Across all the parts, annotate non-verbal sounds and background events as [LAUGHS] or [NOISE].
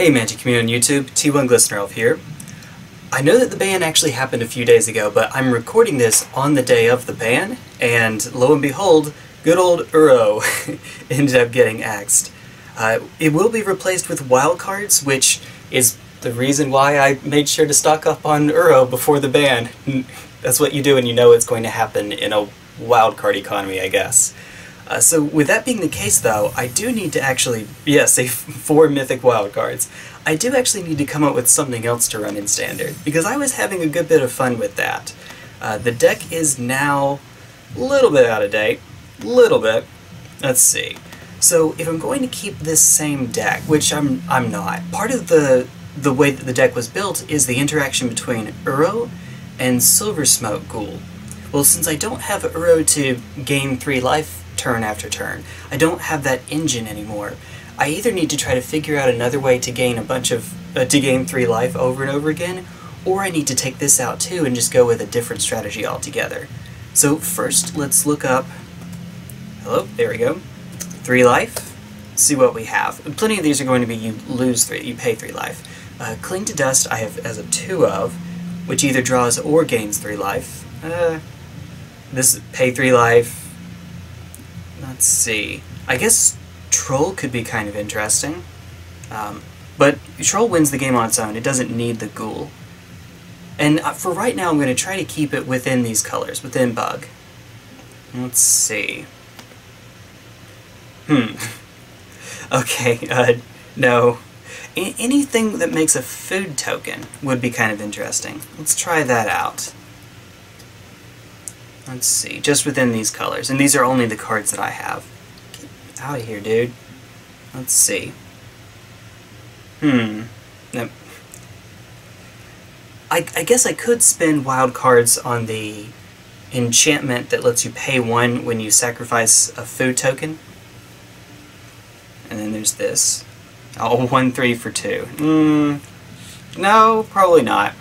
Hey Magic Community on YouTube, T1 Glistener here. I know that the ban actually happened a few days ago, but I'm recording this on the day of the ban, and lo and behold, good old Uro [LAUGHS] ended up getting axed. Uh, it will be replaced with wildcards, which is the reason why I made sure to stock up on Uro before the ban. That's what you do when you know it's going to happen in a wildcard economy, I guess. Uh, so with that being the case though, I do need to actually, yes, say four mythic wildcards. I do actually need to come up with something else to run in Standard, because I was having a good bit of fun with that. Uh, the deck is now a little bit out of date, little bit. Let's see. So if I'm going to keep this same deck, which I'm I'm not, part of the the way that the deck was built is the interaction between Uro and Silversmote Ghoul. Well, since I don't have Uro to gain 3 life turn after turn. I don't have that engine anymore. I either need to try to figure out another way to gain a bunch of, uh, to gain 3 life over and over again, or I need to take this out too and just go with a different strategy altogether. So first, let's look up, hello, there we go, 3 life, see what we have. Plenty of these are going to be you lose 3, you pay 3 life. Uh, Cling to Dust I have as a 2 of, which either draws or gains 3 life. Uh, this pay 3 life, Let's see. I guess Troll could be kind of interesting. Um, but Troll wins the game on its own. It doesn't need the Ghoul. And uh, for right now, I'm going to try to keep it within these colors, within Bug. Let's see. Hmm. [LAUGHS] okay, uh, no. A anything that makes a food token would be kind of interesting. Let's try that out. Let's see, just within these colors. And these are only the cards that I have. Get out of here, dude. Let's see. Hmm. Nope. I, I guess I could spend wild cards on the enchantment that lets you pay one when you sacrifice a food token. And then there's this. Oh, [LAUGHS] one three for two. Hmm. No, probably not.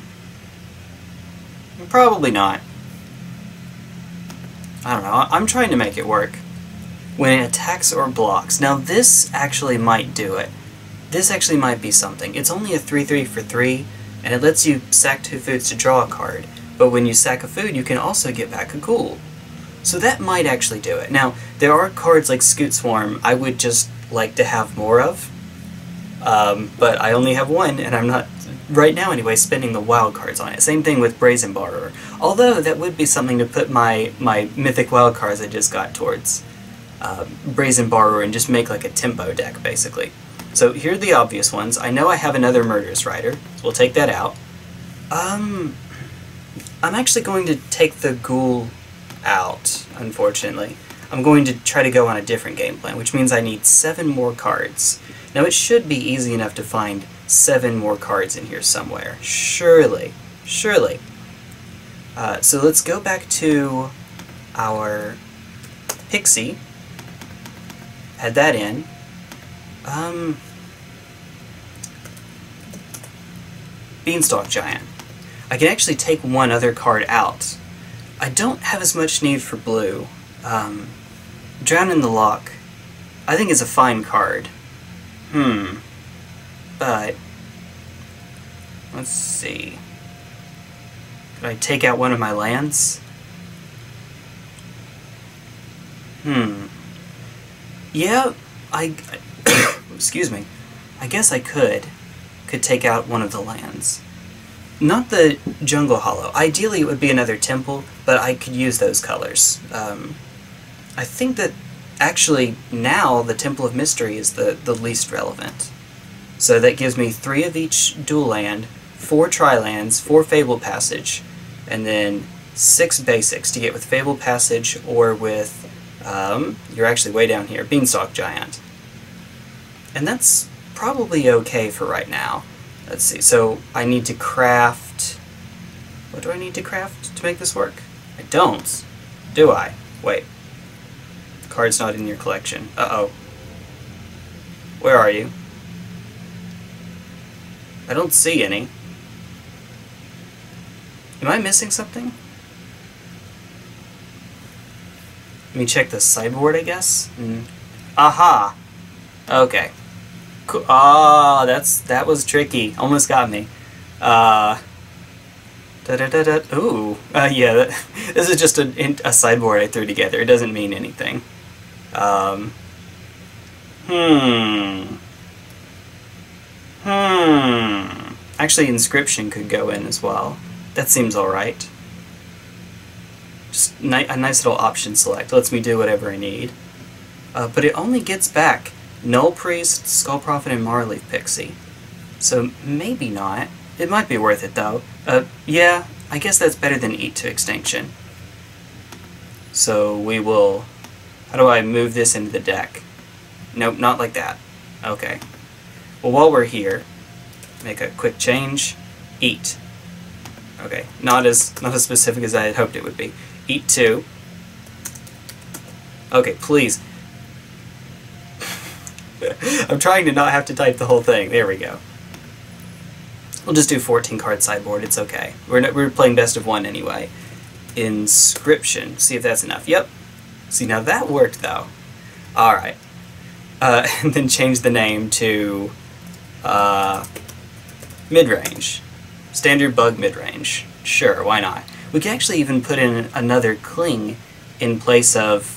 Probably not. I don't know, I'm trying to make it work. When it attacks or blocks. Now this actually might do it. This actually might be something. It's only a 3-3 for 3, and it lets you sack two foods to draw a card. But when you sack a food, you can also get back a ghoul. So that might actually do it. Now, there are cards like Scute Swarm I would just like to have more of. Um, but I only have one, and I'm not right now anyway, spending the wild cards on it. Same thing with Brazen Borrower. Although that would be something to put my, my mythic wild cards I just got towards uh, Brazen Borrower and just make like a tempo deck, basically. So here are the obvious ones. I know I have another Murderous Rider, so we'll take that out. Um, I'm actually going to take the Ghoul out, unfortunately. I'm going to try to go on a different game plan, which means I need seven more cards. Now it should be easy enough to find seven more cards in here somewhere. Surely. Surely. Uh, so let's go back to our Pixie. Add that in. Um, Beanstalk Giant. I can actually take one other card out. I don't have as much need for blue. Um, Drown in the Loch, I think is a fine card. Hmm. But, let's see. Could I take out one of my lands? Hmm. Yeah, I... [COUGHS] excuse me. I guess I could. Could take out one of the lands. Not the Jungle Hollow. Ideally it would be another temple, but I could use those colors. Um, I think that actually now the Temple of Mystery is the, the least relevant. So that gives me three of each dual land, four tri-lands, four Fabled Passage, and then six basics to get with Fabled Passage or with, um, you're actually way down here, Beanstalk Giant. And that's probably okay for right now. Let's see, so I need to craft... What do I need to craft to make this work? I don't. Do I? Wait. The card's not in your collection. Uh-oh. Where are you? I don't see any. Am I missing something? Let me check the sideboard, I guess? Mm. Aha! Okay. Ah, oh, that's that was tricky. Almost got me. Uh, da da da da. Ooh, uh, yeah. That, [LAUGHS] this is just a, a sideboard I threw together. It doesn't mean anything. Um, hmm. Hmm. Actually, inscription could go in as well. That seems alright. Just a nice little option select. Lets me do whatever I need. Uh, but it only gets back Nullpriest, Skull Prophet, and Maraleaf Pixie. So maybe not. It might be worth it though. Uh, yeah, I guess that's better than Eat to Extinction. So we will... How do I move this into the deck? Nope, not like that. Okay. Well, while we're here, make a quick change. Eat. Okay, not as not as specific as I had hoped it would be. Eat two. Okay, please. [LAUGHS] I'm trying to not have to type the whole thing. There we go. We'll just do 14 card sideboard. It's okay. We're, not, we're playing best of one anyway. Inscription. See if that's enough. Yep. See, now that worked, though. Alright. Uh, [LAUGHS] and then change the name to uh, mid-range. Standard bug mid-range. Sure, why not? We could actually even put in another cling in place of...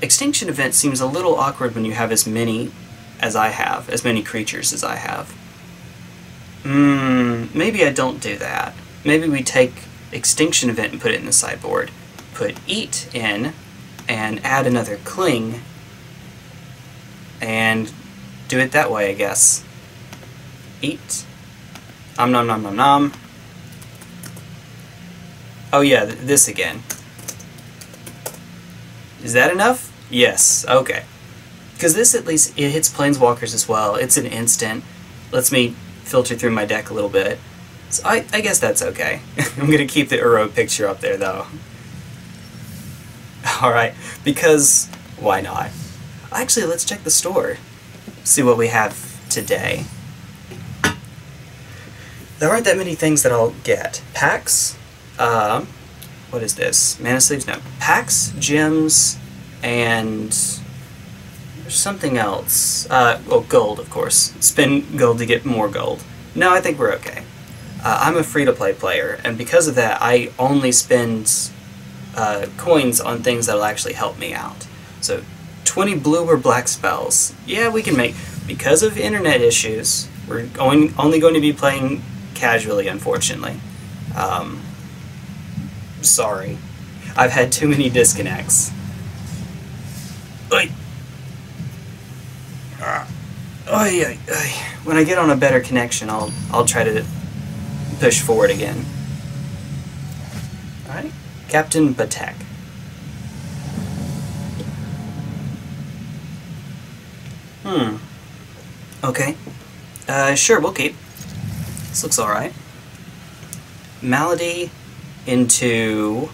Extinction Event seems a little awkward when you have as many as I have, as many creatures as I have. Hmm, maybe I don't do that. Maybe we take Extinction Event and put it in the sideboard. Put Eat in, and add another Cling, and do it that way, I guess. Eat. Om nom nom nom nom. Oh yeah, th this again. Is that enough? Yes, okay. Because this at least, it hits Planeswalkers as well. It's an instant. Lets me filter through my deck a little bit. So I, I guess that's okay. [LAUGHS] I'm going to keep the Uro picture up there though. [LAUGHS] Alright, because why not? Actually, let's check the store. See what we have today. There aren't that many things that I'll get. Packs, uh, what is this? Mana sleeves? No. Packs, gems, and something else. Uh, well, gold, of course. Spend gold to get more gold. No, I think we're okay. Uh, I'm a free-to-play player, and because of that, I only spend uh, coins on things that'll actually help me out. So, 20 blue or black spells. Yeah, we can make... Because of internet issues, we're going, only going to be playing casually, unfortunately. Um, sorry. I've had too many disconnects. Oy. Oy, oy, oy. When I get on a better connection, I'll I'll try to push forward again. Alright. Captain Batek. Hmm. Okay. Uh, sure, we'll keep. This looks alright. Malady into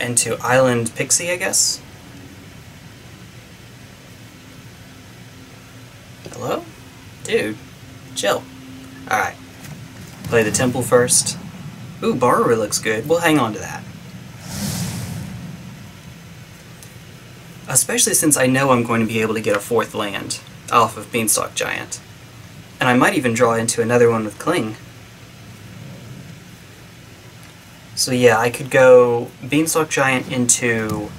into Island Pixie, I guess? Hello? Dude, chill. Alright. Play the temple first. Ooh, Borrower looks good. We'll hang on to that. Especially since I know I'm going to be able to get a fourth land off of Beanstalk Giant. And I might even draw into another one with Cling. So yeah, I could go Beanstalk Giant into...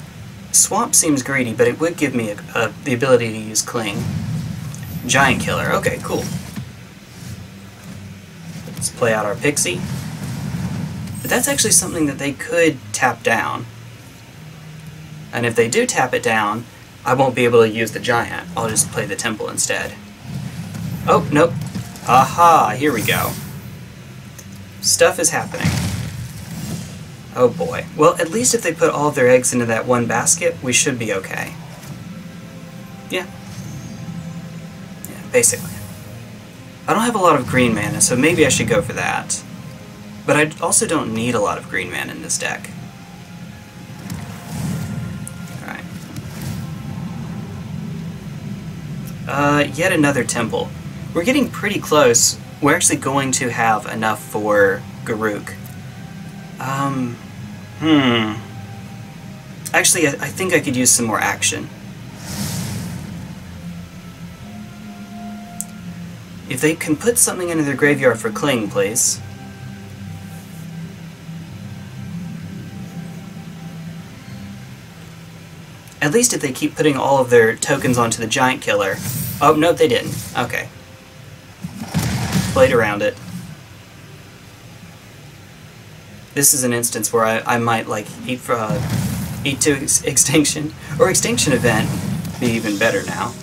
Swamp seems greedy, but it would give me a, a, the ability to use Cling. Giant Killer, okay, cool. Let's play out our Pixie. But that's actually something that they could tap down. And if they do tap it down, I won't be able to use the Giant. I'll just play the Temple instead. Oh, nope. Aha, here we go. Stuff is happening. Oh boy. Well, at least if they put all of their eggs into that one basket, we should be okay. Yeah. Yeah, basically. I don't have a lot of green mana, so maybe I should go for that. But I also don't need a lot of green mana in this deck. Alright. Uh, yet another temple. We're getting pretty close. We're actually going to have enough for Garruk. Um, hmm. Actually, I, I think I could use some more action. If they can put something into their graveyard for Cling, please. At least if they keep putting all of their tokens onto the Giant Killer. Oh, no, they didn't. Okay. Played around it. This is an instance where I, I might, like, eat, for, uh, eat to ex Extinction. Or Extinction Event. Be even better now.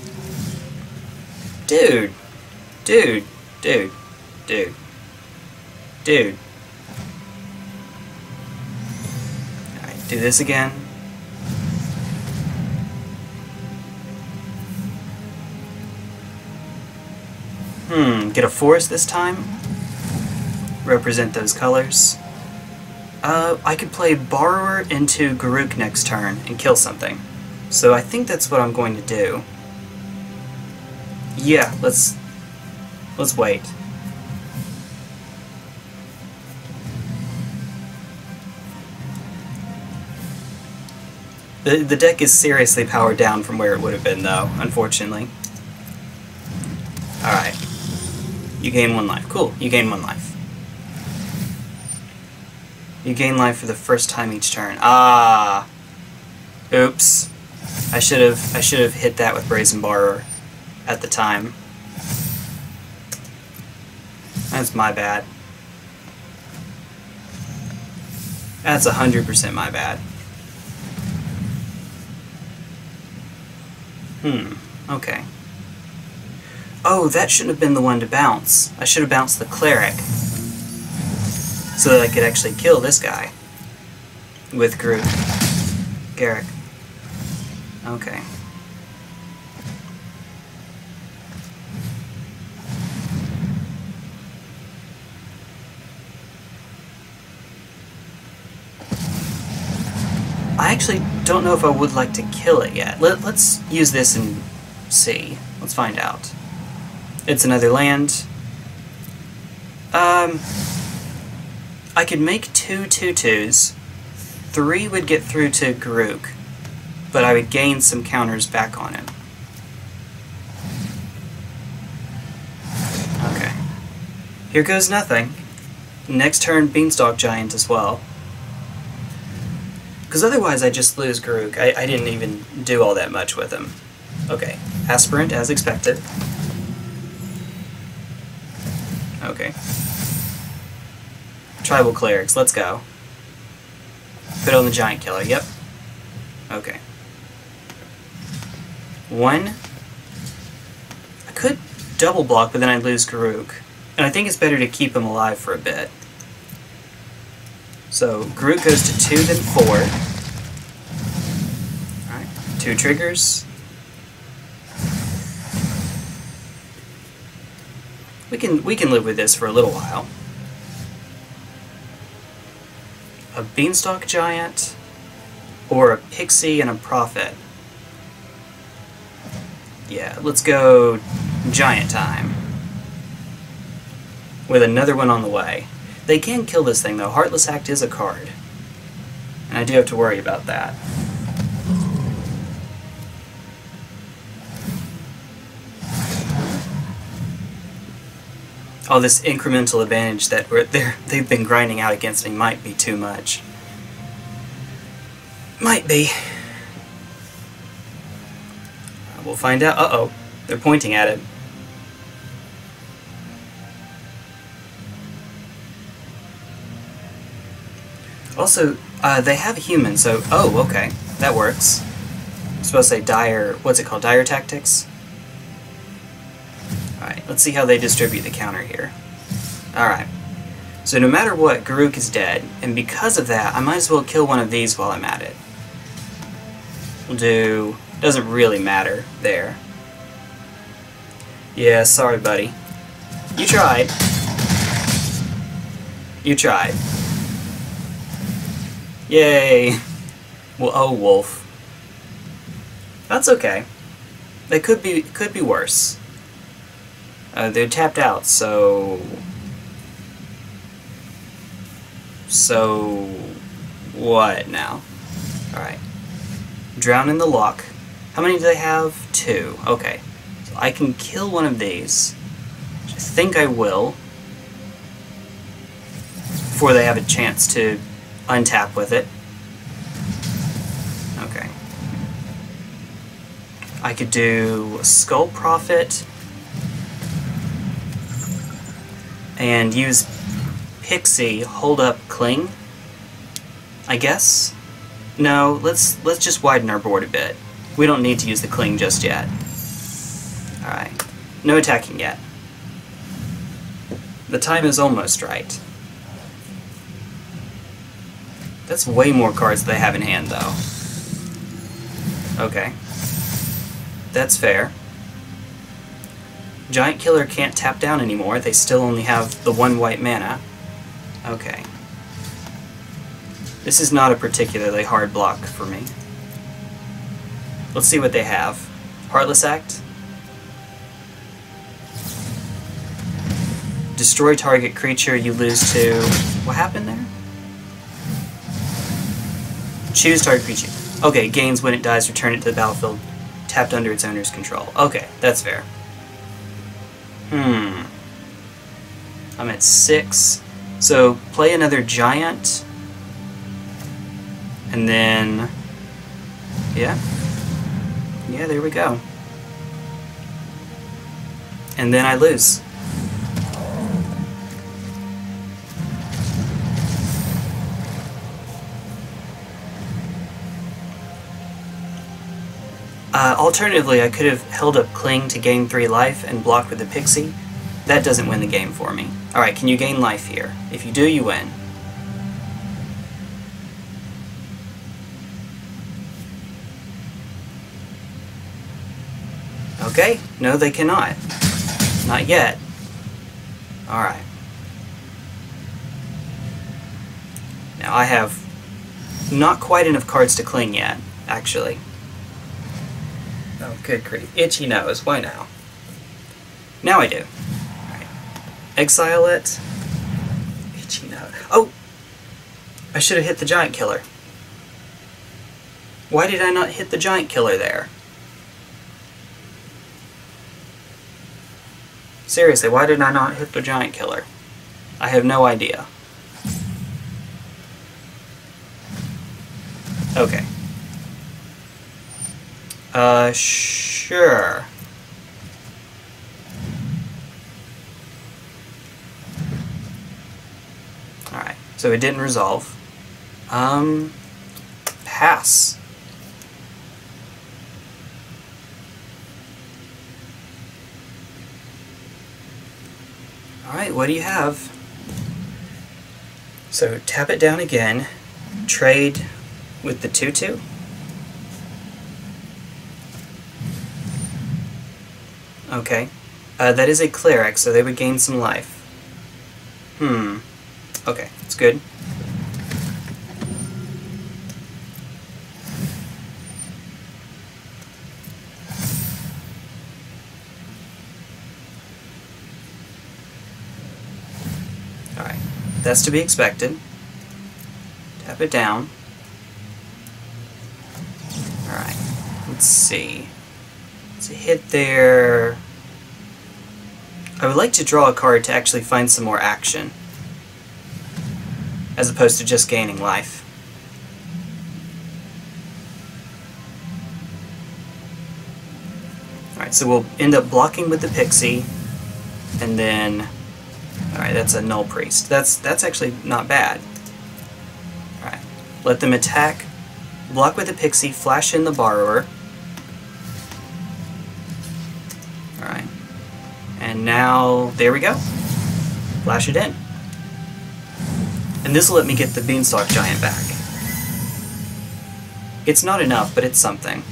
Dude. Dude. Dude. Dude. Dude. Alright, do this again. Hmm, get a forest this time? Represent those colors. Uh, I could play Borrower into Garruk next turn and kill something. So I think that's what I'm going to do. Yeah, let's... let's wait. The, the deck is seriously powered down from where it would have been, though, unfortunately. Alright. You gain one life. Cool, you gain one life. You gain life for the first time each turn. Ah! Oops. I should have I should have hit that with Brazen Borrower at the time. That's my bad. That's 100% my bad. Hmm, okay. Oh, that shouldn't have been the one to bounce. I should have bounced the Cleric. So that I could actually kill this guy. With Groot. Garruk. Okay. I actually don't know if I would like to kill it yet. Let, us use this and see. Let's find out. It's another land. Um, I could make two tutus. Three would get through to Garruk, but I would gain some counters back on him. Okay. Here goes nothing. Next turn, Beanstalk Giant as well. Because otherwise I just lose Garruk. I, I didn't even do all that much with him. Okay. Aspirant, as expected. Okay. Tribal Clerics, let's go. Put on the Giant Killer, yep. Okay. One. I could double block, but then I'd lose Garruk. And I think it's better to keep him alive for a bit. So, Garruk goes to two, then four. Alright, two triggers. We can we can live with this for a little while. A beanstalk giant, or a pixie and a prophet. Yeah, let's go giant time. With another one on the way. They can kill this thing though. Heartless Act is a card. And I do have to worry about that. All this incremental advantage that we're, they've been grinding out against me might be too much. Might be. We'll find out. Uh-oh. They're pointing at it. Also, uh, they have a human, so... Oh, okay. That works. I'm supposed to say dire... What's it called? Dire Tactics? Alright, let's see how they distribute the counter here. Alright. So no matter what, Garruk is dead, and because of that, I might as well kill one of these while I'm at it. We'll do... doesn't really matter there. Yeah, sorry buddy. You tried. You tried. Yay! Well, oh, wolf. That's okay. They could be could be worse. Uh, they're tapped out, so... So... What now? Alright. Drown in the Loch. How many do they have? Two. Okay. So I can kill one of these. I think I will. Before they have a chance to untap with it. Okay. I could do a Skull Prophet and use Pixie, hold up Cling. I guess? No, let's let's just widen our board a bit. We don't need to use the Cling just yet. Alright. No attacking yet. The time is almost right. That's way more cards they have in hand, though. Okay. That's fair. Giant Killer can't tap down anymore. They still only have the one white mana. Okay. This is not a particularly hard block for me. Let's see what they have. Heartless Act. Destroy target creature, you lose to... What happened there? Choose target creature. Okay, gains when it dies, return it to the battlefield, tapped under its owner's control. Okay, that's fair. Hmm. I'm at six. So, play another giant. And then... Yeah. Yeah, there we go. And then I lose. Uh, alternatively, I could have held up Cling to gain 3 life and blocked with the Pixie. That doesn't win the game for me. Alright, can you gain life here? If you do, you win. Okay, no they cannot. Not yet. Alright. Now I have not quite enough cards to cling yet, actually. Oh, good grief. Itchy nose. Why now? Now I do. Right. Exile it. Itchy nose. Oh! I should have hit the giant killer. Why did I not hit the giant killer there? Seriously, why did I not hit the giant killer? I have no idea. Okay. Uh, sure. Alright, so it didn't resolve. Um, pass. Alright, what do you have? So tap it down again, trade with the 2-2. Okay. Uh, that is a cleric, so they would gain some life. Hmm. Okay, that's good. Alright, that's to be expected. Tap it down. Alright, let's see. It's a hit there... I would like to draw a card to actually find some more action, as opposed to just gaining life. Alright, so we'll end up blocking with the Pixie, and then... Alright, that's a Nullpriest. That's, that's actually not bad. Alright, let them attack, block with the Pixie, flash in the Borrower, now, there we go. Flash it in. And this will let me get the Beanstalk Giant back. It's not enough, but it's something.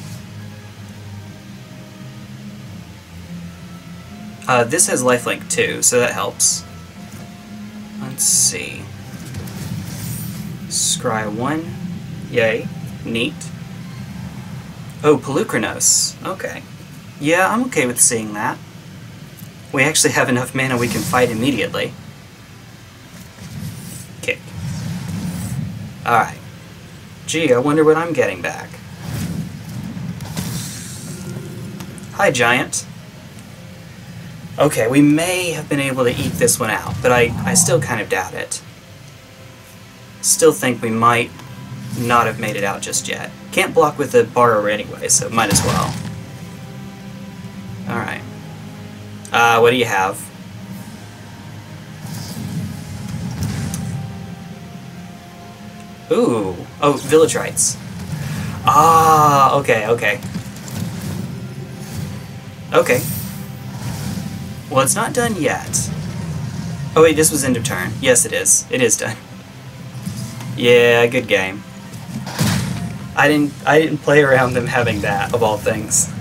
Uh, this has lifelink too, so that helps. Let's see. Scry 1. Yay. Neat. Oh, Polukranos. Okay. Yeah, I'm okay with seeing that. We actually have enough mana we can fight immediately. Kick. Alright. Gee, I wonder what I'm getting back. Hi, Giant. Okay, we may have been able to eke this one out, but I, I still kind of doubt it. Still think we might not have made it out just yet. Can't block with the borrower anyway, so might as well. Uh, what do you have? Ooh. Oh, village Rites. Ah, okay, okay. Okay. Well, it's not done yet. Oh wait, this was end of turn. Yes, it is. It is done. [LAUGHS] Yeah, good game. I didn't I didn't play around them having that, of all things.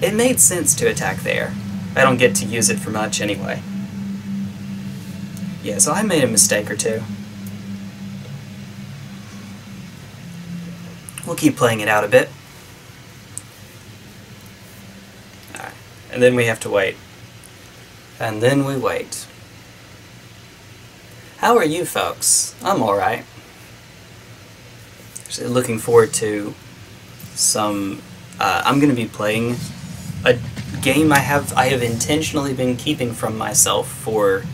It made sense to attack there. I don't get to use it for much anyway. Yeah, so I made a mistake or two. We'll keep playing it out a bit. Alright, and then we have to wait. And then we wait. How are you folks? I'm alright. Looking forward to some... Uh, I'm going to be playing a game I have I have intentionally been keeping from myself for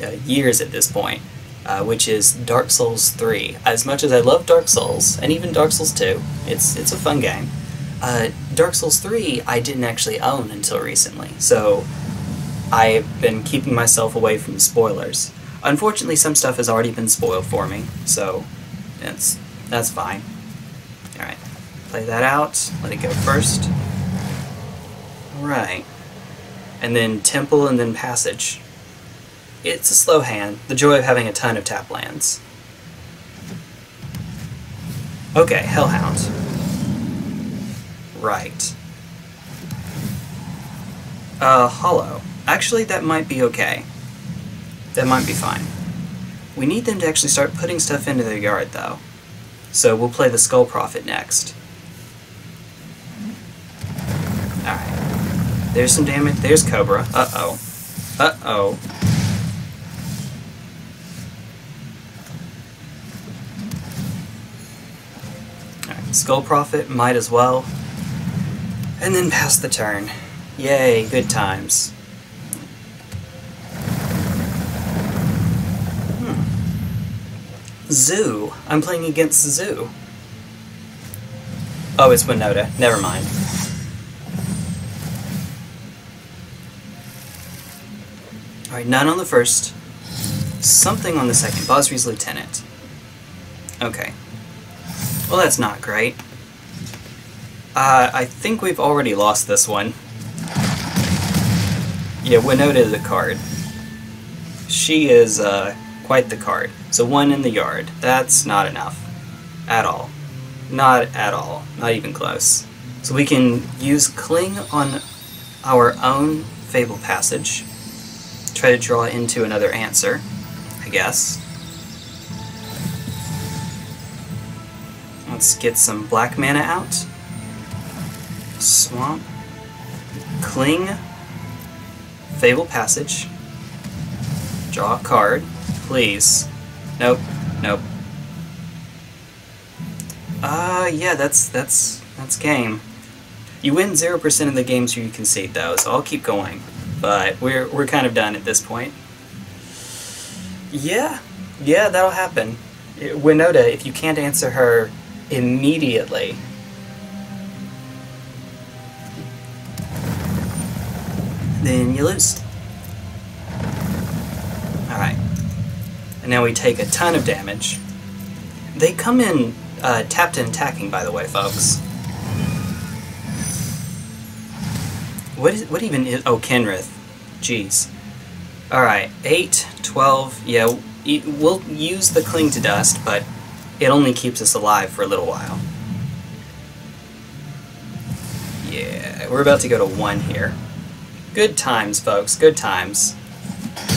uh, years at this point, uh, which is Dark Souls 3. As much as I love Dark Souls, and even Dark Souls 2, it's, it's a fun game, uh, Dark Souls 3 I didn't actually own until recently, so I've been keeping myself away from spoilers. Unfortunately, some stuff has already been spoiled for me, so that's, that's fine. Alright, play that out, let it go first. Right. And then Temple and then Passage. It's a slow hand, the joy of having a ton of tap lands. Okay, Hellhound. Right. Uh, Hollow. Actually, that might be okay. That might be fine. We need them to actually start putting stuff into their yard, though. So we'll play the Skull Prophet next. Alright. There's some damage. There's Cobra. Uh-oh. Uh-oh. Skull Prophet, might as well. And then pass the turn. Yay, good times. Hmm. Zoo. I'm playing against Zoo. Oh, it's Winota. Never mind. Alright, none on the first. Something on the second. Basri's Lieutenant. Okay. Well, that's not great. Uh, I think we've already lost this one. Yeah, Winota is a card. She is, uh, quite the card. So one in the yard. That's not enough. At all. Not at all. Not even close. So we can use Cling on our own Fable Passage. Try to draw into another answer, I guess. Let's get some black mana out. Swamp. Cling. Fable Passage. Draw a card, please. Nope. Nope. Uh, yeah, that's, that's, that's game. You win 0% of the games you concede, though, so I'll keep going. But we're, we're kind of done at this point. Yeah, yeah, that'll happen. Winota, if you can't answer her immediately, then you lose. Alright. And now we take a ton of damage. They come in uh, tapped and attacking, by the way, folks. What is what even is... Oh, Kenrith. Jeez. Alright, 8, 12, yeah, we'll use the Cling to Dust, but it only keeps us alive for a little while. Yeah, we're about to go to 1 here. Good times, folks, good times.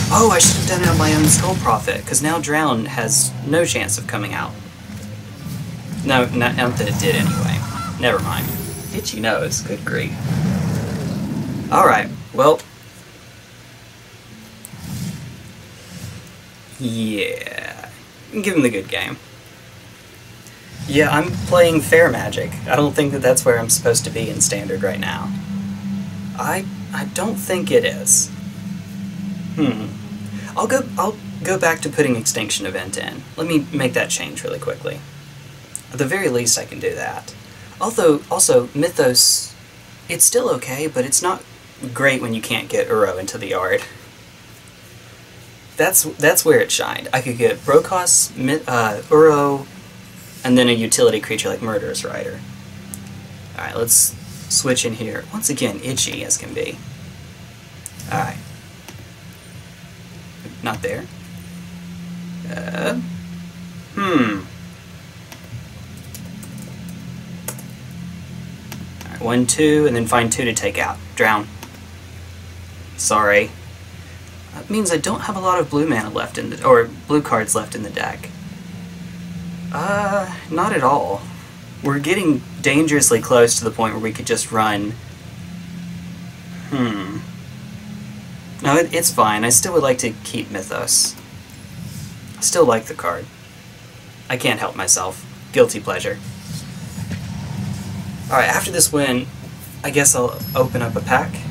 Oh, I should have done it on my own Skull Prophet, because now Drown has no chance of coming out. No, not, not that it did anyway. Never mind. Itchy nose, good grief. Alright, well... Yeah... Give him the good game. Yeah, I'm playing Fair Magic. I don't think that that's where I'm supposed to be in Standard right now. I, I don't think it is. Hmm. I'll go I'll go back to putting extinction event in. Let me make that change really quickly. At the very least I can do that. Although also Mythos it's still okay, but it's not great when you can't get Uro into the yard. That's that's where it shined. I could get Brokkos, uh, Uro, and then a utility creature like Murderous Rider. Alright, let's switch in here. Once again, itchy as can be. Alright. Not there. Uh, hmm. Alright, one, two, and then find two to take out. Drown. Sorry. That means I don't have a lot of blue mana left in the- or blue cards left in the deck. Uh, not at all. We're getting dangerously close to the point where we could just run... Hmm. No, it, it's fine. I still would like to keep Mythos. I still like the card. I can't help myself. Guilty pleasure. Alright, after this win, I guess I'll open up a pack.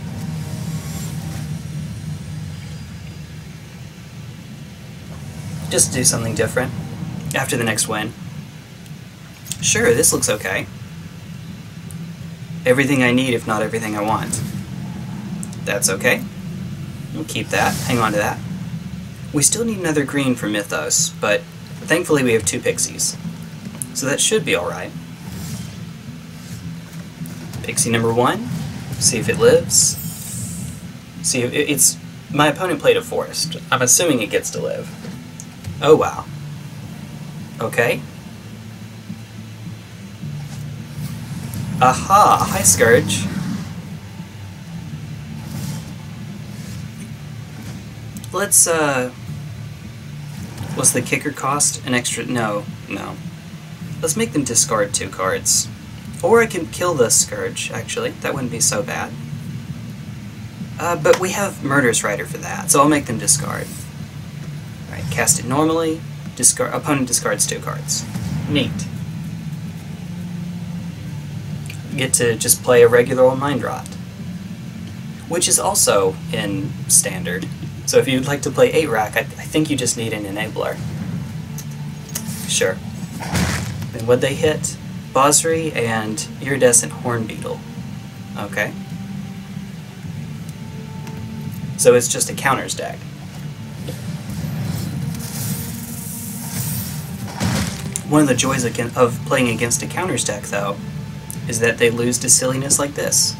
Just do something different after the next win. Sure, this looks okay. Everything I need, if not everything I want. That's okay. We'll keep that. Hang on to that. We still need another green for Mythos, but thankfully we have two pixies. So that should be alright. Pixie number one. See if it lives. See it's... My opponent played a forest. I'm assuming it gets to live. Oh wow. Okay. Aha! Hi, Scourge. Let's, uh... What's the kicker cost? An extra... No. No. Let's make them discard two cards. Or I can kill the Scourge, actually. That wouldn't be so bad. Uh, but we have Murderous Rider for that, so I'll make them discard. Alright, cast it normally. Discard opponent discards two cards. Neat. Get to just play a regular old Mind Rot. Which is also in Standard. So if you'd like to play 8-Rack, I, I think you just need an Enabler. Sure. And what they hit? Basri and Iridescent Hornbeetle. Okay. So it's just a counters deck. One of the joys of playing against a counters deck, though, is that they lose to silliness like this.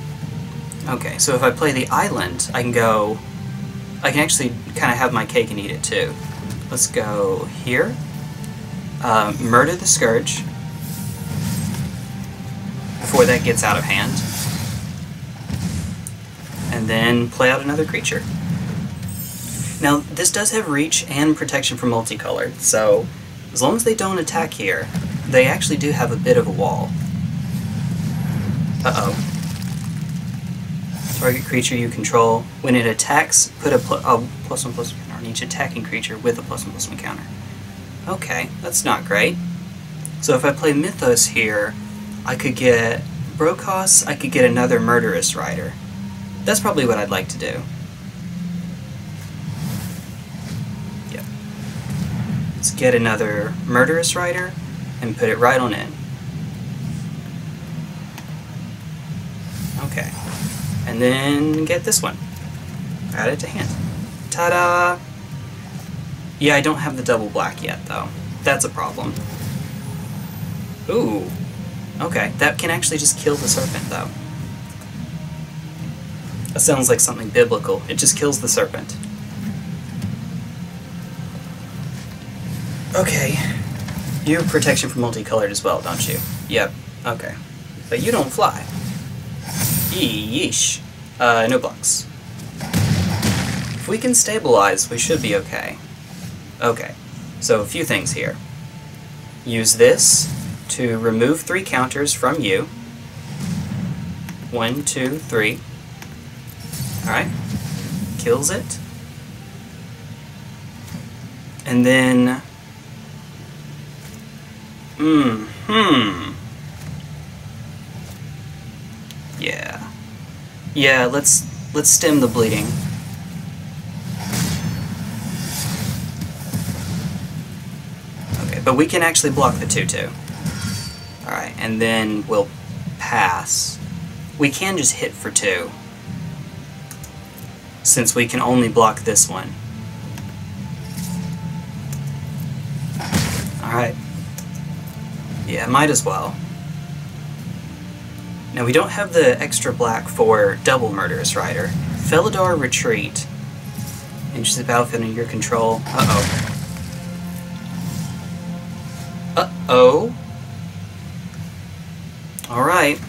Okay, so if I play the island, I can go... I can actually kind of have my cake and eat it, too. Let's go here. Uh, murder the Scourge. Before that gets out of hand. And then play out another creature. Now, this does have reach and protection from multicolored, so as long as they don't attack here, they actually do have a bit of a wall. Uh-oh. Target creature you control. When it attacks, put a, pl a plus one plus one counter on each attacking creature with a plus one plus one counter. Okay, that's not great. So if I play Mythos here, I could get Brokkos, I could get another Murderous Rider. That's probably what I'd like to do. Let's get another Murderous Rider and put it right on in. Okay. And then get this one. Add it to hand. Ta-da! Yeah, I don't have the double black yet, though. That's a problem. Ooh. Okay, that can actually just kill the serpent, though. That sounds like something biblical. It just kills the serpent. Okay. You have protection from multicolored as well, don't you? Yep. Okay. But you don't fly. Yeesh. Uh, no blocks. If we can stabilize, we should be okay. Okay. So, a few things here. Use this to remove three counters from you. One, two, three. Alright. Kills it. And then... Hmm. Hmm. Yeah. Yeah, let's let's stem the bleeding. Okay, but we can actually block the 2-2. Alright, and then we'll pass. We can just hit for 2. Since we can only block this one. Alright. Yeah, might as well. Now we don't have the extra black for double Murderous Rider. Felidar Retreat. Enters the battlefield under your control. Uh-oh. Uh-oh. Alright.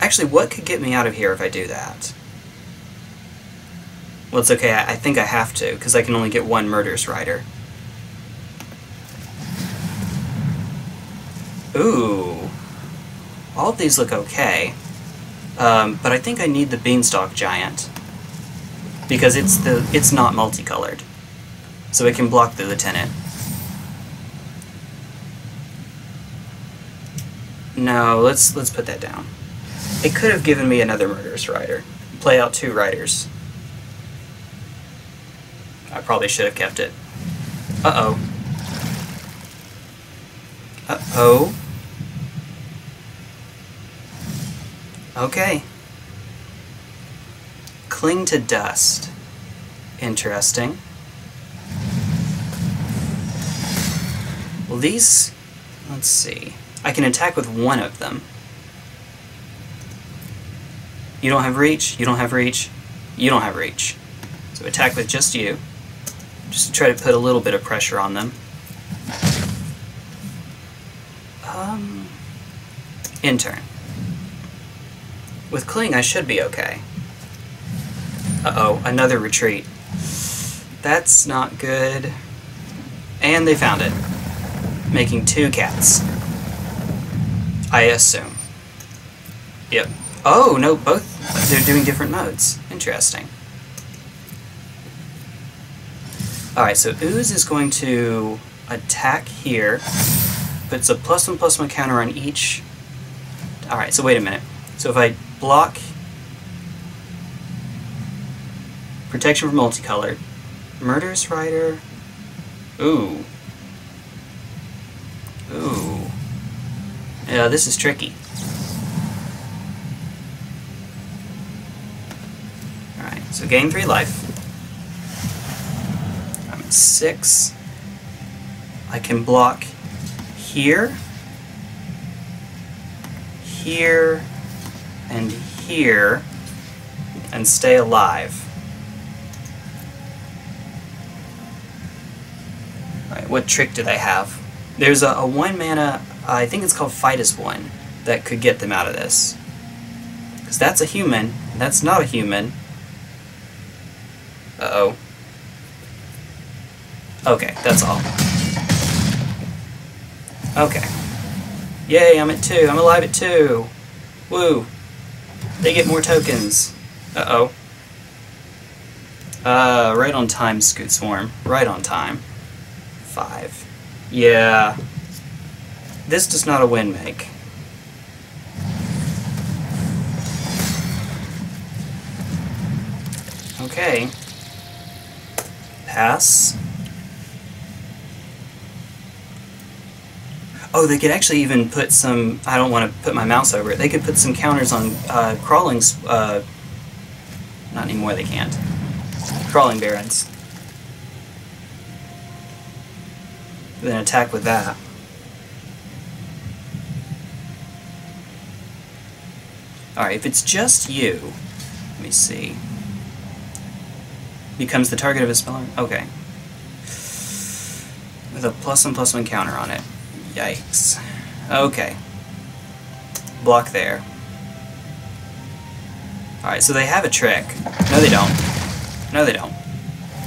Actually, what could get me out of here if I do that? Well, it's okay. I, I think I have to, because I can only get one Murderous Rider. Ooh. All of these look okay. Um, but I think I need the Beanstalk Giant. Because it's the it's not multicolored. So it can block the Lieutenant. No, let's let's put that down. It could have given me another Murderous Rider. Play out two riders. I probably should have kept it. Uh-oh. Uh-oh. Okay. Cling to dust. Interesting. Well, these... Let's see. I can attack with one of them. You don't have reach, you don't have reach, you don't have reach. So attack with just you. Just to try to put a little bit of pressure on them. Um... Intern. With Cling, I should be okay. Uh-oh, another retreat. That's not good. And they found it. Making two cats. I assume. Yep. Oh, no, both. They're doing different modes. Interesting. Alright, so Ooze is going to attack here. Puts a plus one plus one counter on each. Alright, so wait a minute. So if I block protection from multicolored, Murderous Rider, ooh, ooh, yeah, this is tricky. Alright, so gain 3 life. I'm at 6. I can block here, here, and here, and stay alive. Alright, what trick do they have? There's a, a one mana uh, I think it's called Fidus One, that could get them out of this. Because that's a human, that's not a human. Uh-oh. Okay, that's all. Okay. Yay, I'm at two. I'm alive at two. Woo. They get more tokens. Uh-oh. Uh, right on time, Scute Swarm. Right on time. Five. Yeah. This does not a win make. Okay. Pass. Oh, they could actually even put some, I don't want to put my mouse over it, they could put some counters on uh, crawling, uh, not anymore they can't, Crawling Barrens. Then attack with that. Alright, if it's just you, let me see. Becomes the target of a spell. Okay. With a plus one plus one counter on it. Yikes. Okay. Block there. Alright, so they have a trick. No, they don't. No, they don't.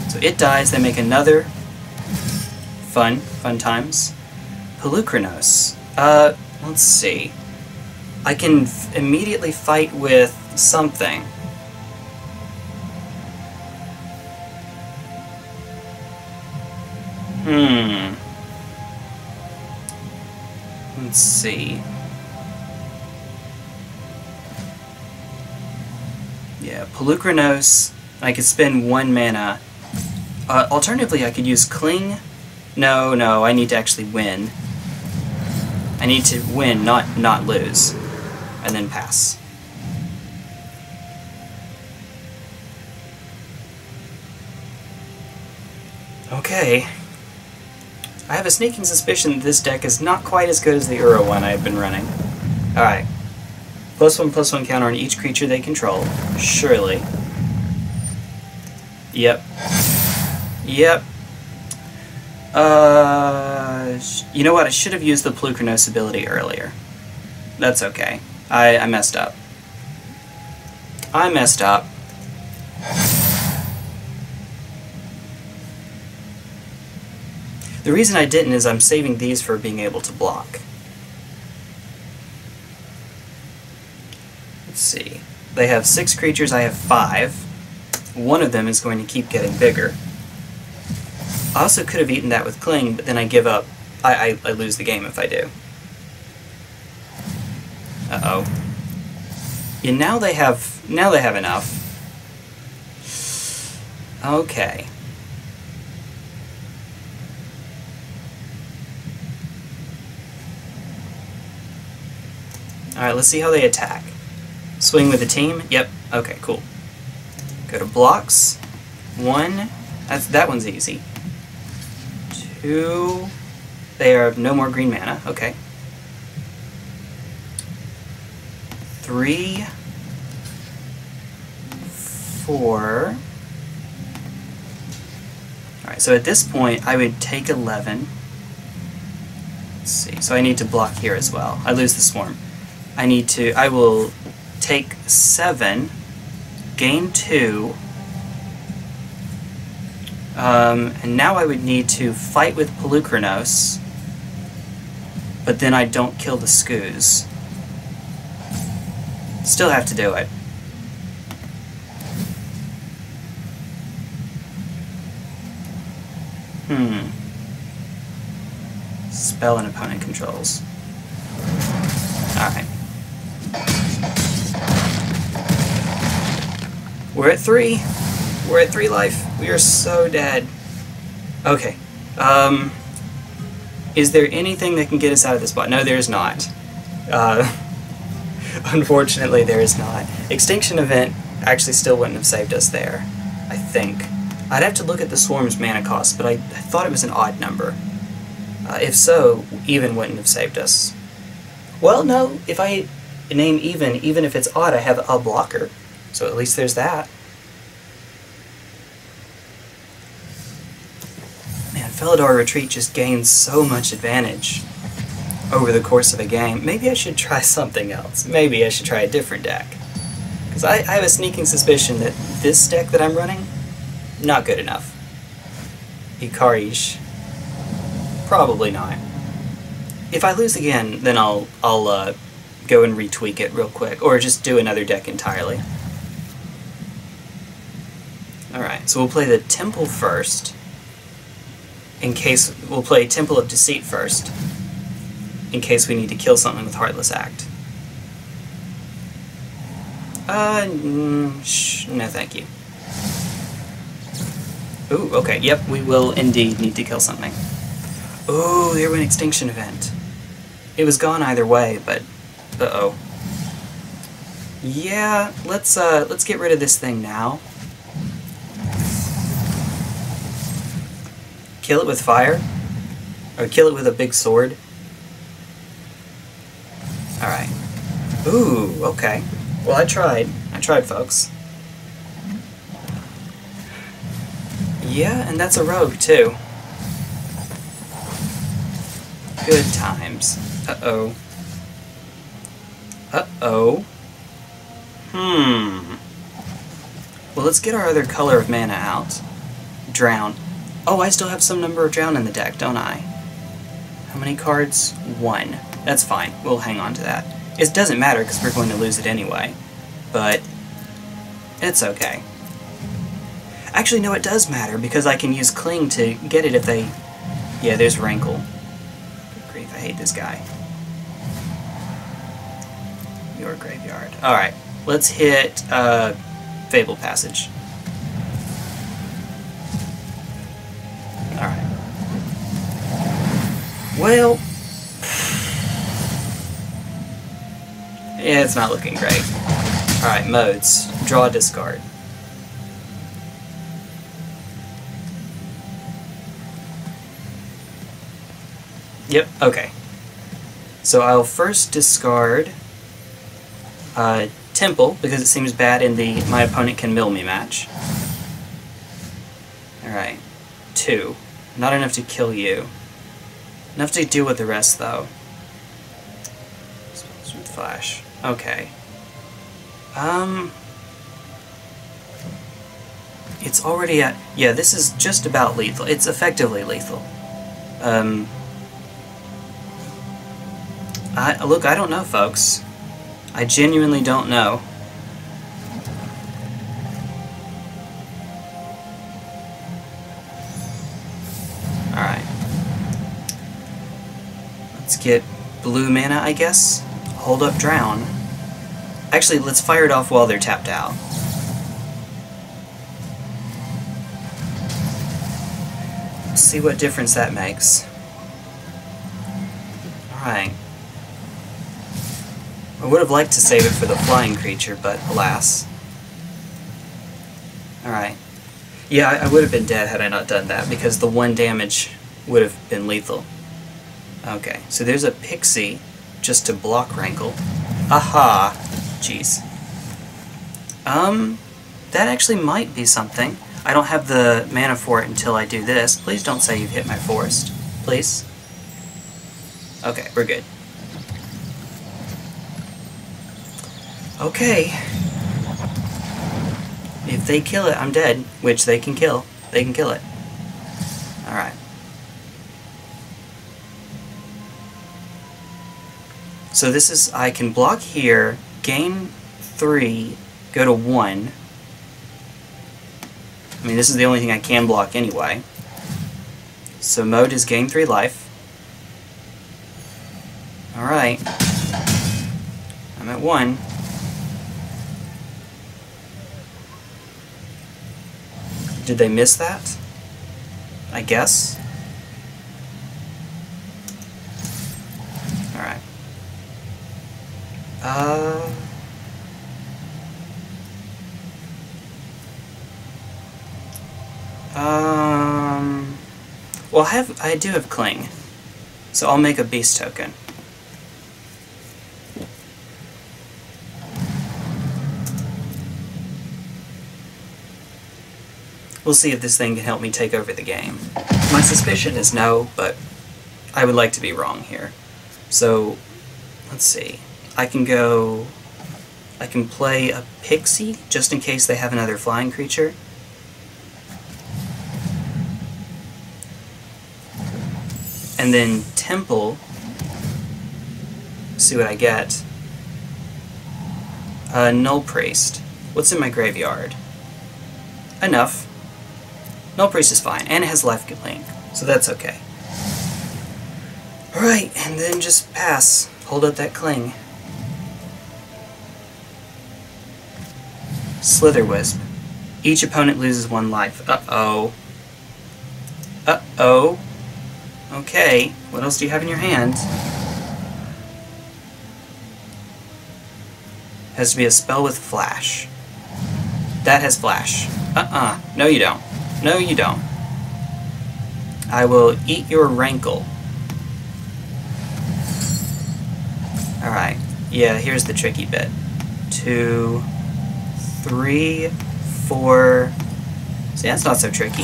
So it dies, they make another. Fun. Fun times. Polukranos. Uh, let's see. I can immediately fight with something. Hmm. Let's see. Yeah, Polukranos, I could spend one mana. Uh, alternatively, I could use Cling No, no, I need to actually win. I need to win, not not lose. And then pass. Okay. I have a sneaking suspicion that this deck is not quite as good as the Uro one I've been running. Alright. Plus one, plus one counter on each creature they control. Surely. Yep. Yep. Uh, you know what? I should have used the Polukranos ability earlier. That's okay. I, I messed up. I messed up. The reason I didn't is I'm saving these for being able to block. Let's see. They have six creatures, I have five. One of them is going to keep getting bigger. I also could have eaten that with Cling, but then I give up. I, I, I lose the game if I do. Uh-oh. Yeah, now they have now they have enough. Okay. Alright, let's see how they attack. Swing with the team? Yep. Okay, cool. Go to blocks. One. That's, that one's easy. Two. They are no more green mana. Okay. Three. Four. Alright, so at this point, I would take 11. Let's see. So I need to block here as well. I lose the swarm. I need to, I will take 7, gain 2, um, and now I would need to fight with Polukranos, but then I don't kill the Scutes. Still have to do it. Hmm. Spell and opponent controls. Alright. We're at three. We're at three life. We are so dead. Okay. Um, is there anything that can get us out of this spot? No, there's not. Uh, [LAUGHS] unfortunately, there is not. Extinction Event actually still wouldn't have saved us there, I think. I'd have to look at the Swarm's mana cost, but I, I thought it was an odd number. Uh, if so, even wouldn't have saved us. Well, no, if I name even, even if it's odd, I have a blocker. So at least there's that. Man, Felidar Retreat just gains so much advantage over the course of a game. Maybe I should try [LAUGHS] something else. Maybe I should try a different deck. Because I, I have a sneaking suspicion that this deck that I'm running, not good enough. Ikarish, probably not. If I lose again, then I'll, I'll uh, go and retweak it real quick, or just do another deck entirely. Alright, so we'll play the Temple first, in case, we'll play Temple of Deceit first, in case we need to kill something with Heartless Act. Uh, no thank you. Ooh, okay, yep, we will indeed need to kill something. Ooh, there went Extinction Event. It was gone either way, but... Uh-oh. Yeah, let's, uh, let's get rid of this thing now. Kill it with fire? Or kill it with a big sword? Alright. Ooh, okay. Well, I tried. I tried, folks. Yeah, and that's a rogue, too. Good times. Uh-oh. Uh-oh. Hmm. Well, let's get our other color of mana out. Drown. Oh, I still have some number of drown in the deck, don't I? How many cards? One. That's fine. We'll hang on to that. It doesn't matter because we're going to lose it anyway. But it's okay. Actually, no, it does matter because I can use Cling to get it if they... Yeah, there's Rankle. Good grief, I hate this guy. Your graveyard. Alright, let's hit uh, Fabled Passage. Well... Yeah, it's not looking great. Alright, modes. Draw, discard. Yep, okay. So I'll first discard uh, Temple, because it seems bad in the my opponent can mill me match. Alright. Two. Not enough to kill you. Enough to deal with the rest, though. Flash. Okay. Um... It's already at... Yeah, this is just about lethal. It's effectively lethal. Um... I, look, I don't know, folks. I genuinely don't know. Get blue mana, I guess. Hold up Drown. Actually, let's fire it off while they're tapped out. see what difference that makes. Alright. I would have liked to save it for the flying creature, but alas. Alright. Yeah, I would have been dead had I not done that, because the one damage would have been lethal. Okay, so there's a pixie just to block Rankle. Aha! Jeez. Um, that actually might be something. I don't have the mana for it until I do this. Please don't say you've hit my forest. Please? Okay, we're good. Okay. If they kill it, I'm dead. Which they can kill. They can kill it. So this is, I can block here, gain 3, go to 1, I mean, this is the only thing I can block anyway. So mode is gain 3 life. Alright. I'm at 1. Did they miss that? I guess. Alright. Uh... Um, well, I have I do have cling, so I'll make a beast token. We'll see if this thing can help me take over the game. My suspicion is no, but I would like to be wrong here. So, let's see. I can go... I can play a Pixie, just in case they have another flying creature. And then Temple, see what I get. Uh, Nullpriest. What's in my graveyard? Enough. Nullpriest is fine, and it has Life Link, so that's okay. Alright, and then just pass. Hold up that cling. Slitherwisp. Each opponent loses one life. Uh-oh. Uh-oh. Okay, what else do you have in your hand? Has to be a spell with flash. That has flash. Uh-uh. No, you don't. No, you don't. I will eat your rankle. Alright. Yeah, here's the tricky bit. Two, three, four... See, that's not so tricky.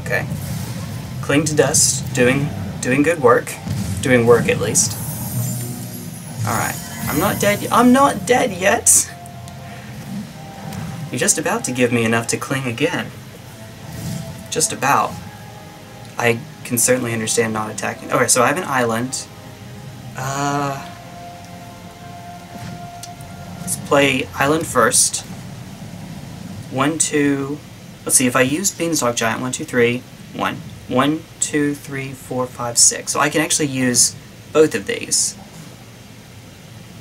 Okay. Cling to dust, doing doing good work. Doing work at least. Alright. I'm not dead I'm not dead yet! You're just about to give me enough to cling again. Just about. I can certainly understand not attacking. Okay, so I have an island. Uh, let's play island first. One, two, Let's see, if I use Beanstalk Giant, one, two, three, one. One, two, three, four, five, six. So I can actually use both of these.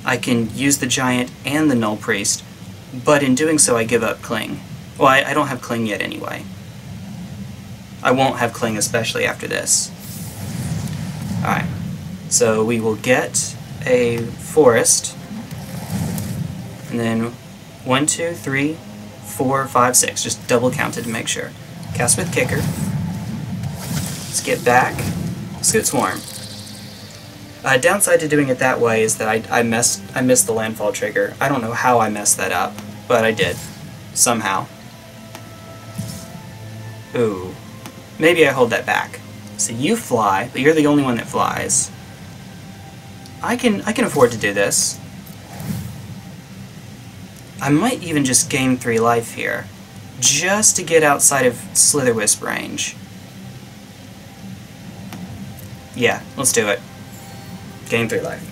I can use the Giant and the Nullpriest, but in doing so I give up Cling. Well, I, I don't have Cling yet anyway. I won't have Cling especially after this. Alright, so we will get a forest, and then one, two, three, four, five, six. Just double counted to make sure. Cast with Kicker. Let's get back. Scute Swarm. Uh, downside to doing it that way is that I, I messed I missed the landfall trigger. I don't know how I messed that up, but I did. Somehow. Ooh. Maybe I hold that back. So you fly, but you're the only one that flies. I can I can afford to do this. I might even just gain three life here, just to get outside of Slitherwisp range. Yeah, let's do it. Gain three life.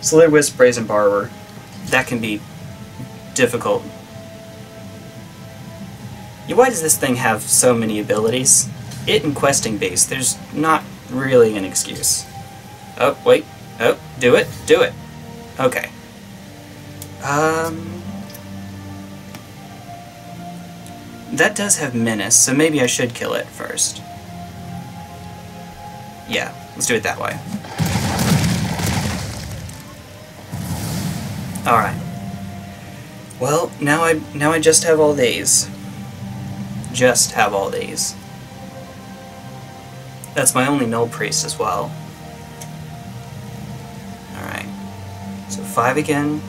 Slitherwisp, Brazen Borrower. that can be difficult. Why does this thing have so many abilities? It and Questing Beast, there's not really an excuse. Oh, wait. Oh, do it, do it. Okay. Um... That does have Menace, so maybe I should kill it first. Yeah, let's do it that way. Alright. Well, now I now I just have all these. Just have all these. That's my only Nullpriest as well. Alright. So five again.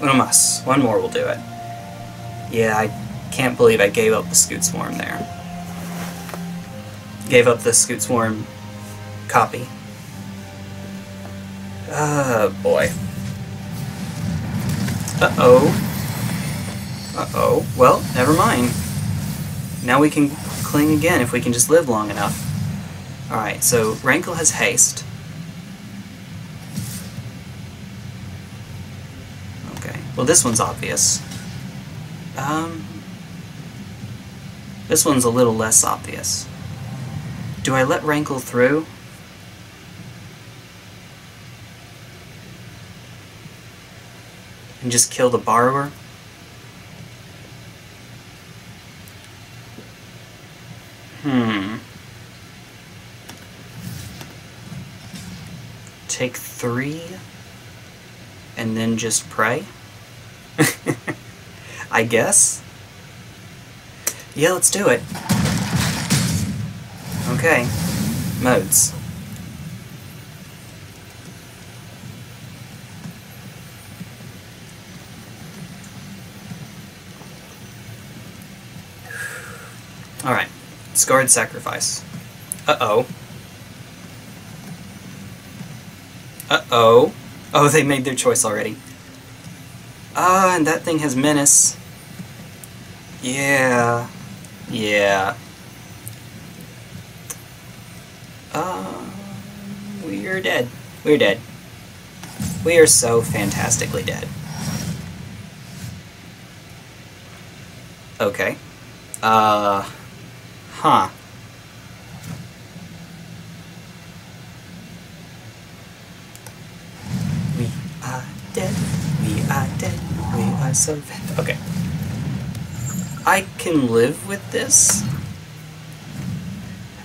Uno mas. One more will do it. Yeah, I can't believe I gave up the Scute Swarm there. Gave up the Scute Swarm copy. Oh boy. Uh-oh. Uh-oh. Well, never mind. Now we can cling again if we can just live long enough. Alright, so Rankle has haste. Okay. Well, this one's obvious. Um... This one's a little less obvious. Do I let Rankle through? And just kill the borrower? Hmm. Take three and then just pray? [LAUGHS] I guess? Yeah, let's do it. Okay. Modes. Alright. Scarred Sacrifice. Uh-oh. Uh-oh. Oh, they made their choice already. Ah, and that thing has Menace. Yeah. Yeah. Uh, we're dead. We're dead. We are so fantastically dead. Okay. Uh, huh. We are dead. We are dead. We are so dead. Okay. I can live with this.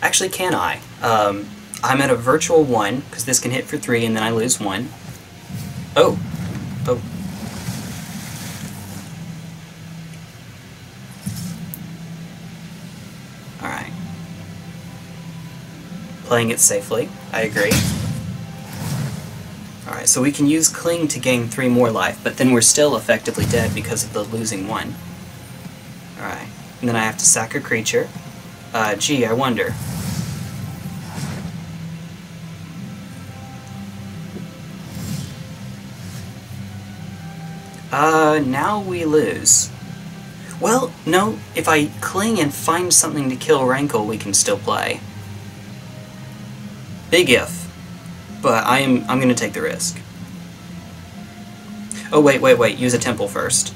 Actually, can I? Um, I'm at a virtual 1, because this can hit for 3 and then I lose 1. Oh. Oh. Alright. Playing it safely, I agree. Alright, so we can use Cling to gain 3 more life, but then we're still effectively dead because of the losing 1. And then I have to sack a creature. Uh, gee, I wonder. Uh, now we lose. Well, no, if I cling and find something to kill Rankle, we can still play. Big if. But I am I'm gonna take the risk. Oh wait, wait, wait, use a temple first.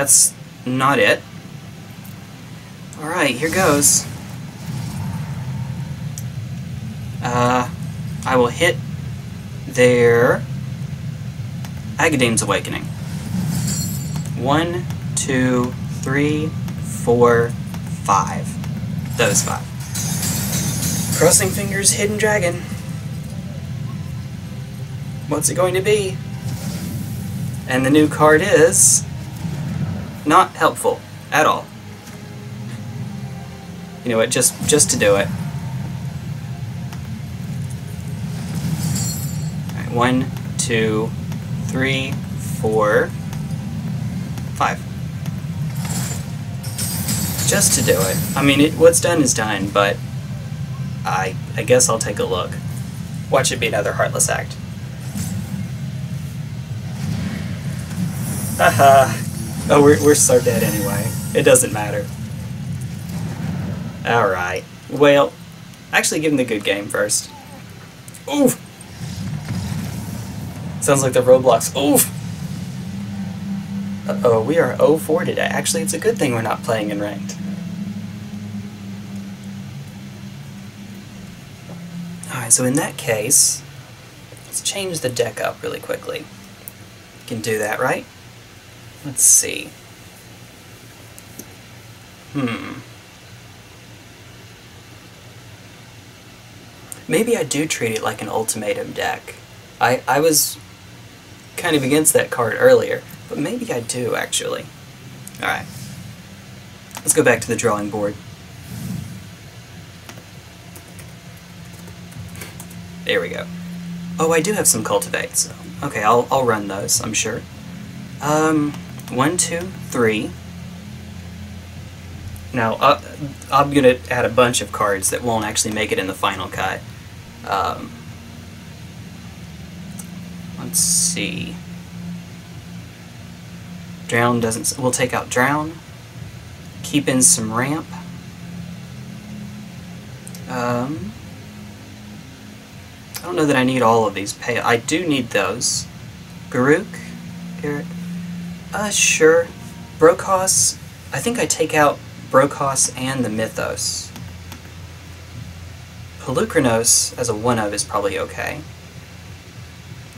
That's not it. Alright, here goes. Uh, I will hit their Agadeem's Awakening. One, two, three, four, five. Those five. Crossing fingers, Hidden Dragon. What's it going to be? And the new card is... Not helpful. At all. You know what, just, just to do it. One, two, three, four, five. Just to do it. I mean, it, what's done is done, but I, I guess I'll take a look. Watch it be another Heartless Act. Haha. Oh, we're, we're so dead anyway. It doesn't matter. Alright. Well, actually give him the good game first. Oof! Sounds like the Roblox. Oof! Uh-oh, we are 0-4 today. Actually, it's a good thing we're not playing in ranked. Alright, so in that case, let's change the deck up really quickly. can do that, right? Let's see. Hmm. Maybe I do treat it like an ultimatum deck. I, I was kind of against that card earlier, but maybe I do, actually. Alright. Let's go back to the drawing board. There we go. Oh, I do have some cultivate, so... Okay, I'll, I'll run those, I'm sure. Um, one, two, three. Now, uh, I'm going to add a bunch of cards that won't actually make it in the final cut. Um, let's see. Drown doesn't... We'll take out Drown. Keep in some Ramp. Um, I don't know that I need all of these pay. I do need those. Garruk? Garrett? Uh, sure. Brokkos, I think I take out Brokkos and the Mythos. Polukranos as a 1-of is probably okay.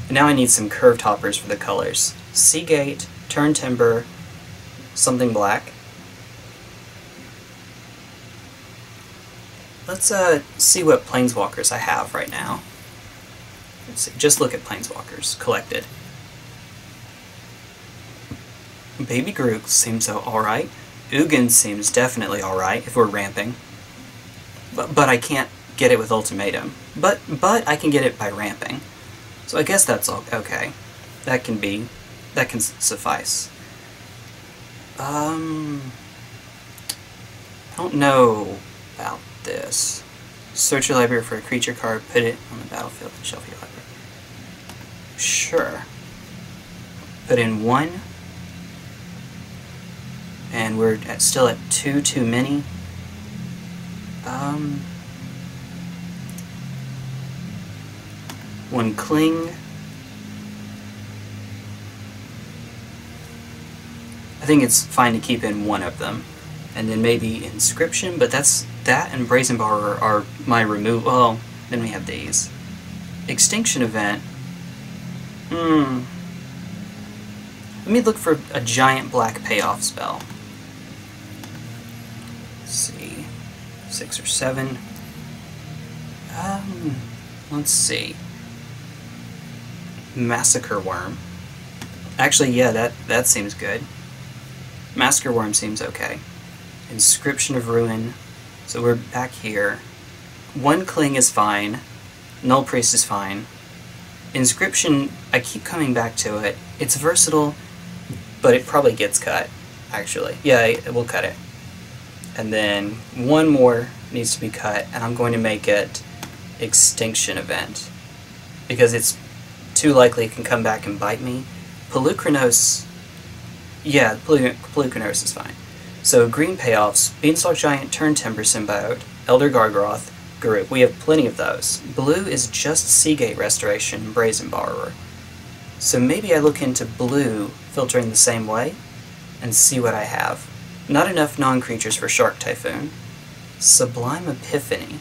And now I need some curved hoppers for the colors. Sea Gate, Turn Timber, something black. Let's uh, see what Planeswalkers I have right now. Let's see, just look at Planeswalkers collected. Baby Garruk seems so alright. Ugin seems definitely alright if we're ramping. But, but I can't get it with Ultimatum. But, but I can get it by ramping. So I guess that's all okay. That can be, that can suffice. Um, I don't know about this. Search your library for a creature card, put it on the battlefield, and shelf your library. Sure. Put in one and we're at, still at two too many. Um, one cling. I think it's fine to keep in one of them. And then maybe inscription, but that's that and brazen bar are, are my remove. Well, then we have these. Extinction event. Hmm. Let me look for a giant black payoff spell. Let's see, six or seven. Um, let's see. Massacre Wurm. Actually, yeah, that, that seems good. Massacre Wurm seems okay. Inscription of Ruin. So we're back here. One Cling is fine. Nullpriest is fine. Inscription, I keep coming back to it. It's versatile, but it probably gets cut, actually. Yeah, we'll cut it and then one more needs to be cut, and I'm going to make it extinction event because it's too likely it can come back and bite me. Polukranos, yeah, Polukranos is fine. So green payoffs, Beanstalk Giant, Turntimber Symbiote, Elder Gargaroth, Garruk. We have plenty of those. Blue is just Sea Gate Restoration, Brazen Borrower. So maybe I look into blue filtering the same way and see what I have. Not enough non-creatures for Shark Typhoon. Sublime Epiphany.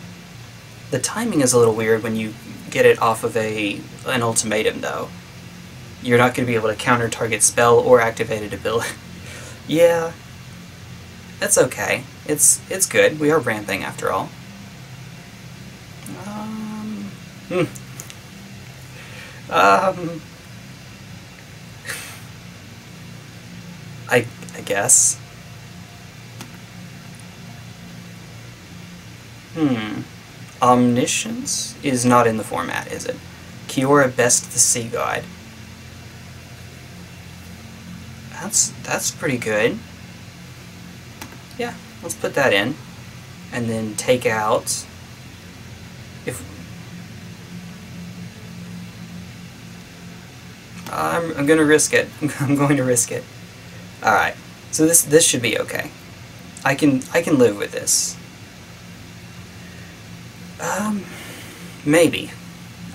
The timing is a little weird when you get it off of a an ultimatum, though. You're not going to be able to counter-target spell or activated ability. [LAUGHS] yeah, that's okay. It's it's good. We are ramping after all. Um, hmm. Um, [LAUGHS] I I guess. Hmm. Omniscience is not in the format, is it? Kiora Bests the Sea God. That's that's pretty good. Yeah, let's put that in. And then take out if I'm, I'm gonna risk it. [LAUGHS] I'm going to risk it. Alright. So this this should be okay. I can I can live with this. Um, maybe.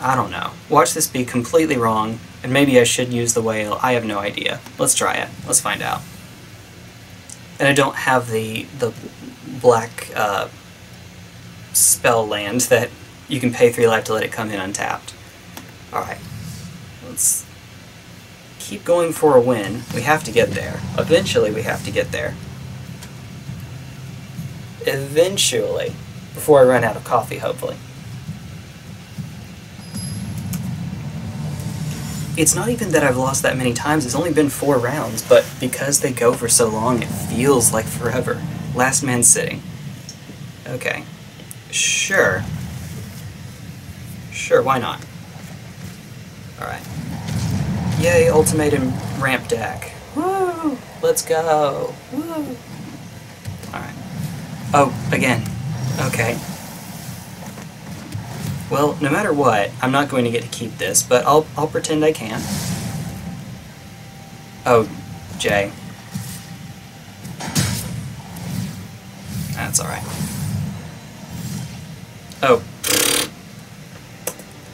I don't know. Watch this be completely wrong, and maybe I should use the whale. I have no idea. Let's try it. Let's find out. And I don't have the the black uh, spell land that you can pay three life to let it come in untapped. Alright. Let's keep going for a win. We have to get there. Eventually we have to get there. Eventually. Before I run out of coffee, hopefully. It's not even that I've lost that many times, it's only been four rounds, but because they go for so long, it feels like forever. Last man sitting. Okay. Sure. Sure, why not? Alright. Yay, ultimatum ramp deck. Woo! Let's go! Woo! Alright. Oh, again. Okay. Well, no matter what, I'm not going to get to keep this, but I'll, I'll pretend I can. Oh, Jay. That's alright. Oh.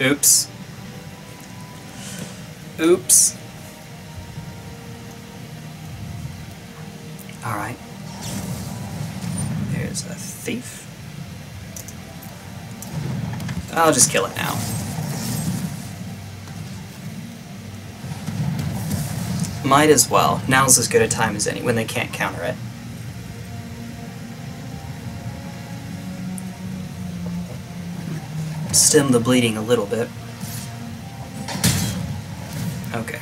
Oops. Oops. Alright. There's a thief. I'll just kill it now. Might as well. Now's as good a time as any when they can't counter it. Stem the bleeding a little bit. Okay.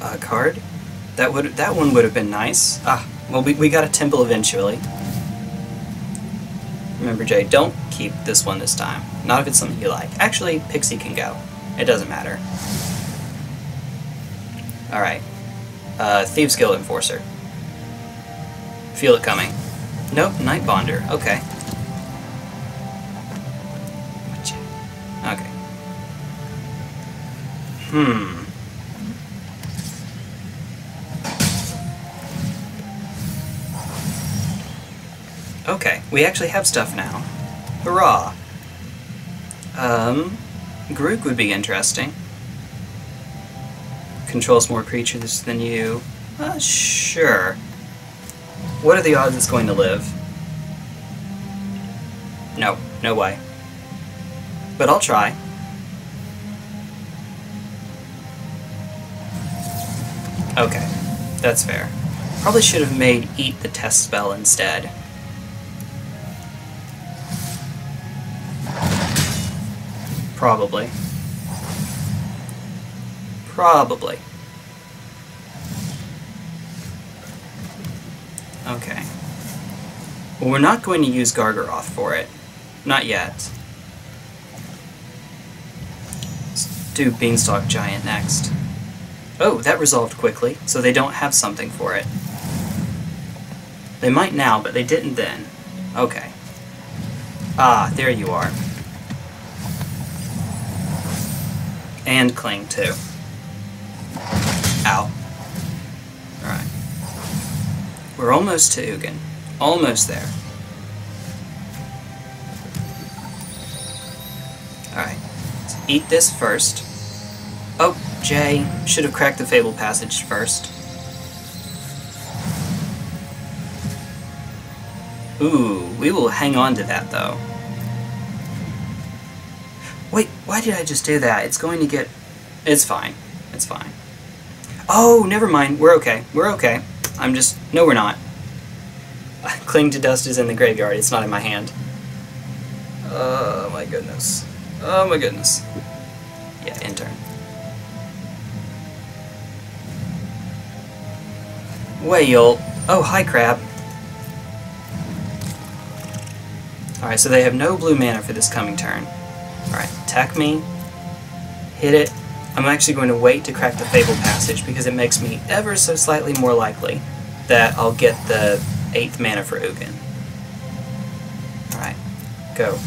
A card? That would that one would have been nice. Ah, well we, we got a temple eventually. Remember Jay, don't keep this one this time. Not if it's something you like. Actually, Pixie can go. It doesn't matter. Alright. Uh, Thieves Guild Enforcer. Feel it coming. Nope, Night Bonder. Okay. Okay. Hmm. Okay, we actually have stuff now. Hurrah! Um, Garruk would be interesting. Controls more creatures than you. Uh, sure. What are the odds it's going to live? No, no way. But I'll try. Okay, that's fair. Probably should have made Eat the test spell instead. Probably. Probably. Okay. Well, we're not going to use Gargaroth for it. Not yet. Let's do Beanstalk Giant next. Oh, that resolved quickly, so they don't have something for it. They might now, but they didn't then. Okay. Ah, there you are. And cling, to. Ow. Alright. We're almost to Ugin. Almost there. Alright. eat this first. Oh, Jay. Should have cracked the Fabled Passage first. Ooh, we will hang on to that, though. Why did I just do that? It's going to get... It's fine. It's fine. Oh, never mind. We're okay. We're okay. I'm just... No, we're not. Cling to dust is in the graveyard. It's not in my hand. Oh, my goodness. Oh, my goodness. Yeah, intern. Whale. Oh, hi, crab. Alright, so they have no blue mana for this coming turn. Alright, attack me. Hit it. I'm actually going to wait to crack the Fabled Passage because it makes me ever so slightly more likely that I'll get the 8th mana for Ugin. Alright, go.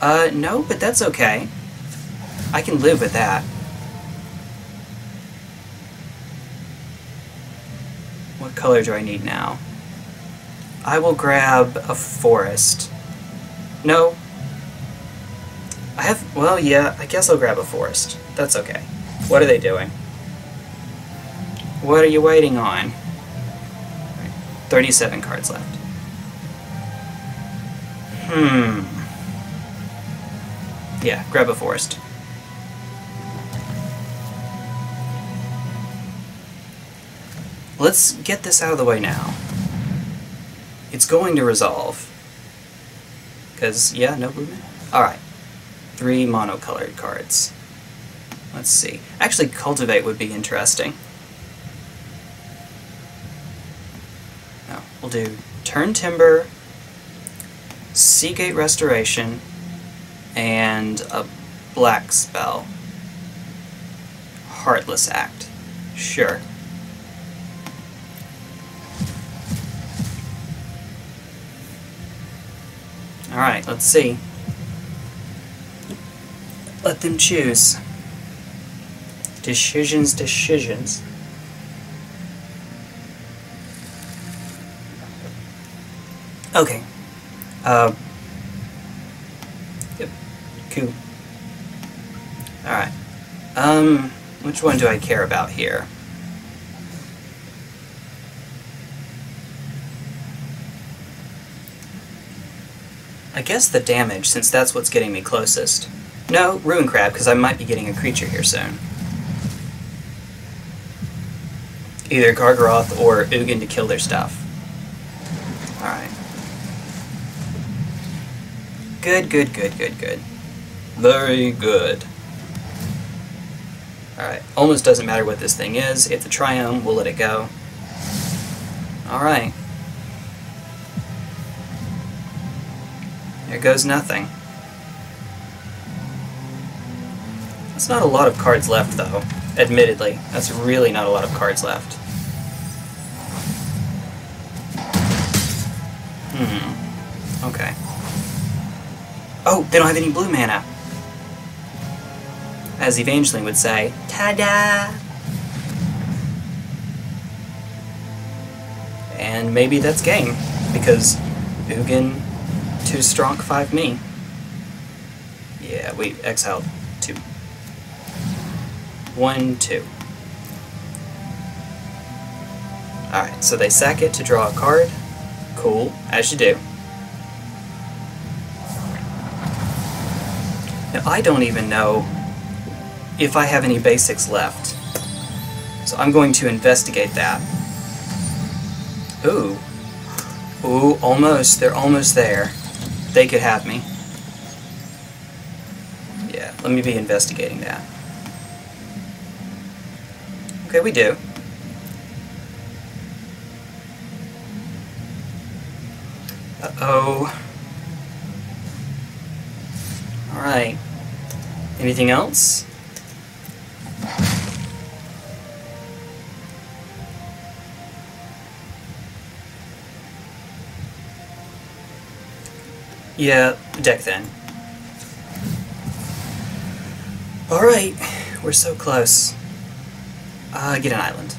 Uh, no, but that's okay. I can live with that. What color do I need now? I will grab a forest. No. I have, well, yeah, I guess I'll grab a forest. That's okay. What are they doing? What are you waiting on? 37 cards left. Hmm. Yeah, grab a forest. Let's get this out of the way now. It's going to resolve. Because, yeah, no blue Alright. Three monocolored cards. Let's see. Actually, Cultivate would be interesting. No, we'll do Turntimber, Seagate Restoration, and a black spell. Heartless Act. Sure. Alright, let's see. Let them choose. Decisions, decisions. Okay. Uh. Yep. Cool. Alright. Um, which one do I care about here? I guess the damage, since that's what's getting me closest. No, Ruin Crab, because I might be getting a creature here soon. Either Gargaroth or Ugin to kill their stuff. Alright. Good, good, good, good, good. Very good. Alright, almost doesn't matter what this thing is. If the Triome, we'll let it go. Alright. There goes nothing. That's not a lot of cards left, though. Admittedly, that's really not a lot of cards left. Hmm. Okay. Oh, they don't have any blue mana! As Evangeline would say, ta-da! And maybe that's game, because Ugin Two strong, five me. Yeah, we exiled. One, two. Alright, so they sack it to draw a card. Cool, as you do. Now, I don't even know if I have any basics left. So I'm going to investigate that. Ooh. Ooh, almost. They're almost there. They could have me. Yeah, let me be investigating that. Okay, we do. Uh-oh. Alright. Anything else? Yeah, deck then. Alright, we're so close. Uh, get an island.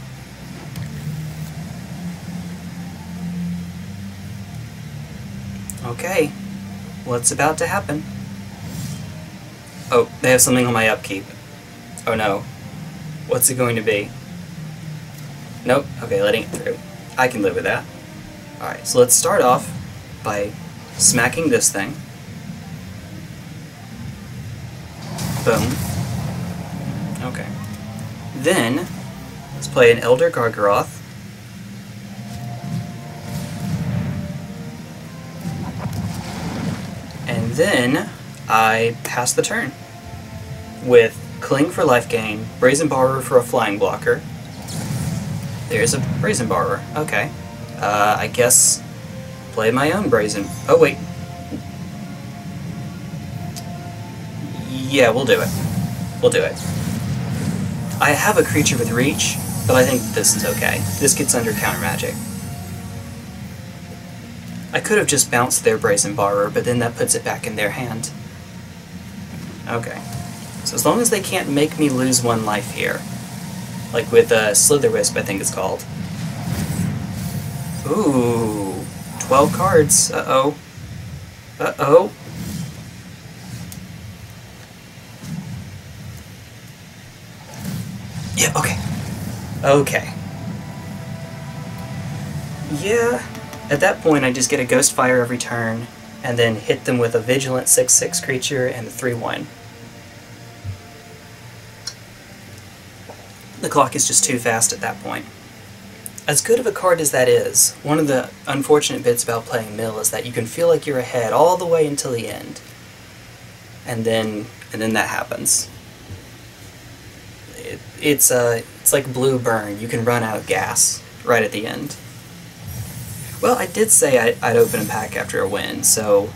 Okay, what's about to happen? Oh, they have something on my upkeep. Oh no. What's it going to be? Nope, okay, letting it through. I can live with that. Alright, so let's start off by smacking this thing. Boom. Okay. Then, play an Elder Gargaroth. And then, I pass the turn. With Cling for life gain, Brazen Borrower for a flying blocker. There's a Brazen Borrower. Okay. Uh, I guess play my own Brazen... Oh, wait. Yeah, we'll do it. We'll do it. I have a creature with reach, but I think this is okay. This gets under counter magic. I could have just bounced their Brazen Borrower, but then that puts it back in their hand. Okay. So as long as they can't make me lose one life here, like with uh, Slitherwisp, I think it's called. Ooh, 12 cards. Uh-oh. Uh-oh. Yeah, okay. Okay. Yeah, at that point I just get a Ghost Fire every turn, and then hit them with a Vigilant 6-6 creature and a 3-1. The clock is just too fast at that point. As good of a card as that is, one of the unfortunate bits about playing Mill is that you can feel like you're ahead all the way until the end. And then, and then that happens it's uh, it's like blue burn. You can run out of gas right at the end. Well, I did say I'd, I'd open a pack after a win, so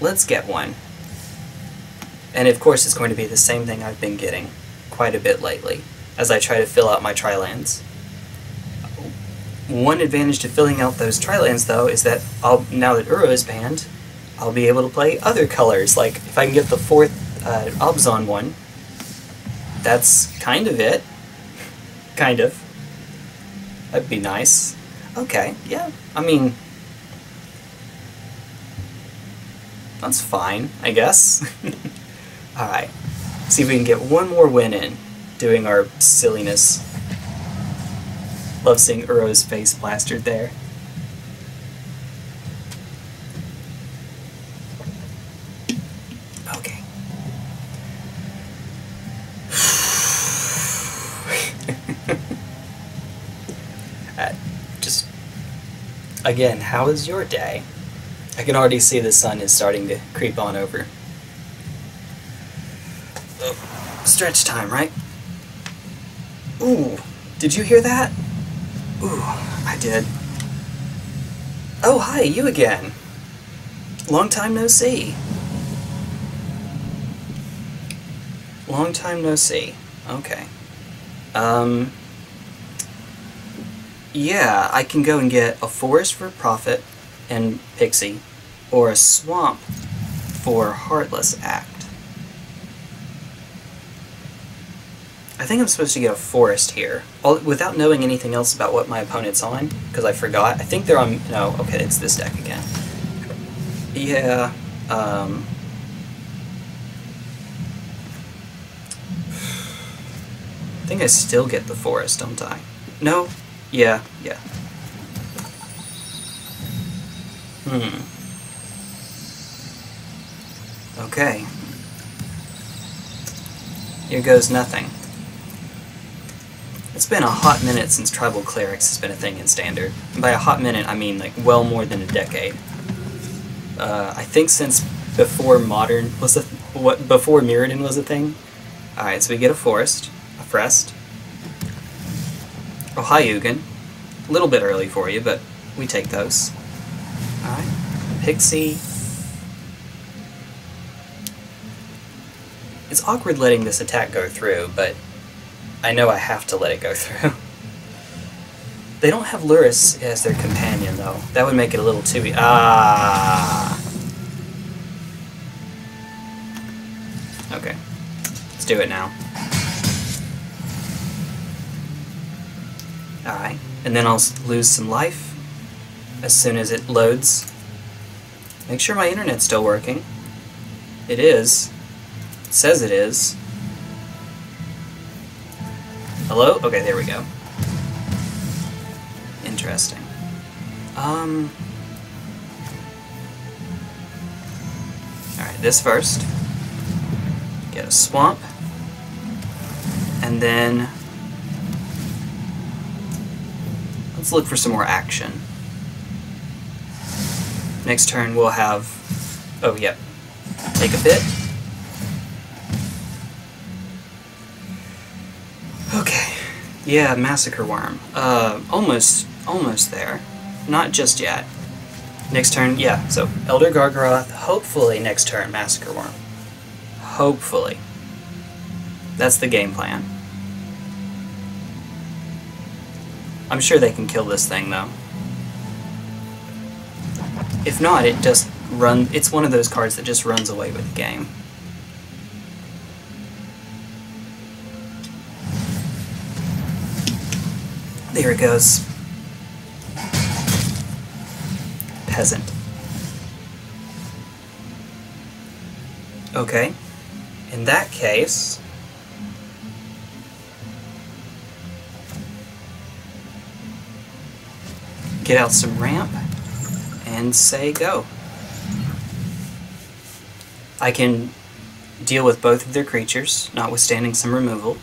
let's get one. And of course it's going to be the same thing I've been getting quite a bit lately, as I try to fill out my tri-lands. One advantage to filling out those tri-lands, though, is that I'll, now that Uro is banned, I'll be able to play other colors, like if I can get the fourth uh, Abzan one, that's kind of it. Kind of. That'd be nice. Okay, yeah. I mean... That's fine, I guess. [LAUGHS] Alright. See if we can get one more win in, doing our silliness. Love seeing Uro's face plastered there. Again, how is your day? I can already see the sun is starting to creep on over. Oh, stretch time, right? Ooh, did you hear that? Ooh, I did. Oh, hi, you again. Long time no see. Long time no see. Okay. Um, yeah, I can go and get a forest for profit and pixie, or a swamp for heartless act. I think I'm supposed to get a forest here, without knowing anything else about what my opponent's on, because I forgot. I think they're on, no, okay, it's this deck again. Yeah, um... I think I still get the forest, don't I? No, yeah, yeah. Hmm. Okay. Here goes nothing. It's been a hot minute since Tribal Clerics has been a thing in Standard. And by a hot minute, I mean like well more than a decade. Uh, I think since before Modern was a what before Mirrodin was a thing. Alright, so we get a Forest, a Frest, Oh, hi, Ugin. A little bit early for you, but we take those. Alright. Pixie. It's awkward letting this attack go through, but I know I have to let it go through. [LAUGHS] they don't have Lurrus as their companion, though. That would make it a little too... E ah! Okay. Let's do it now. Alright, and then I'll lose some life as soon as it loads. Make sure my internet's still working. It is. It says it is. Hello? Okay, there we go. Interesting. Um... Alright, this first. Get a swamp. And then... Let's look for some more action. Next turn we'll have... Oh, yep. Take a bit. Okay. Yeah, Massacre Wurm. Uh, almost, almost there. Not just yet. Next turn, yeah, so Elder Gargaroth, hopefully next turn Massacre Wurm. Hopefully. That's the game plan. I'm sure they can kill this thing, though. If not, it just run. It's one of those cards that just runs away with the game. There it goes. Peasant. Okay. In that case... Get out some ramp and say go. I can deal with both of their creatures, notwithstanding some removal.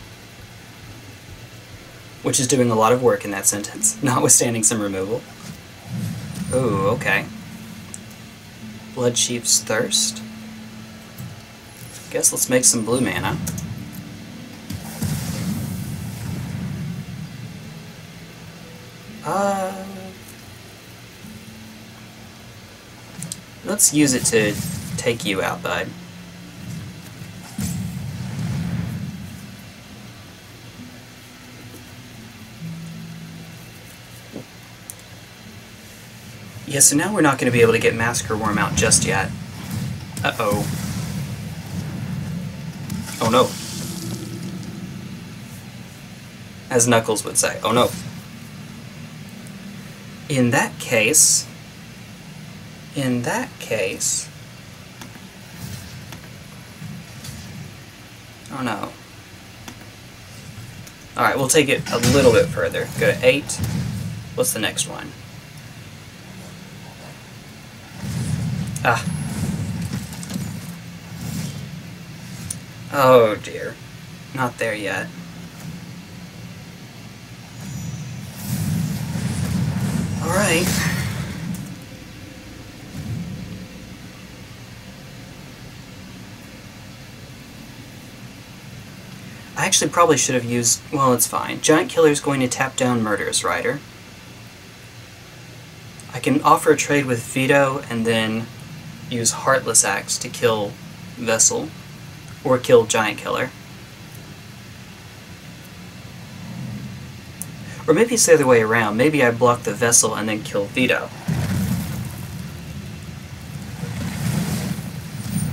Which is doing a lot of work in that sentence, [LAUGHS] notwithstanding some removal. Ooh, okay. Blood Bloodchief's Thirst. Guess let's make some blue mana. Uh, let's use it to take you out, bud. Yeah, so now we're not going to be able to get Massacre Wurm out just yet. Uh-oh. Oh no. As Knuckles would say, oh no. In that case... In that case... Oh no. Alright, we'll take it a little bit further. Go to 8. What's the next one? Ah. Oh dear. Not there yet. Alright. I actually probably should have used... Well, it's fine. Giant Killer's going to tap down Murderous Rider. I can offer a trade with Vito and then use Heartless Act to kill Vessel, or kill Giant Killer. Or maybe it's the other way around. Maybe I block the Vessel and then kill Vito.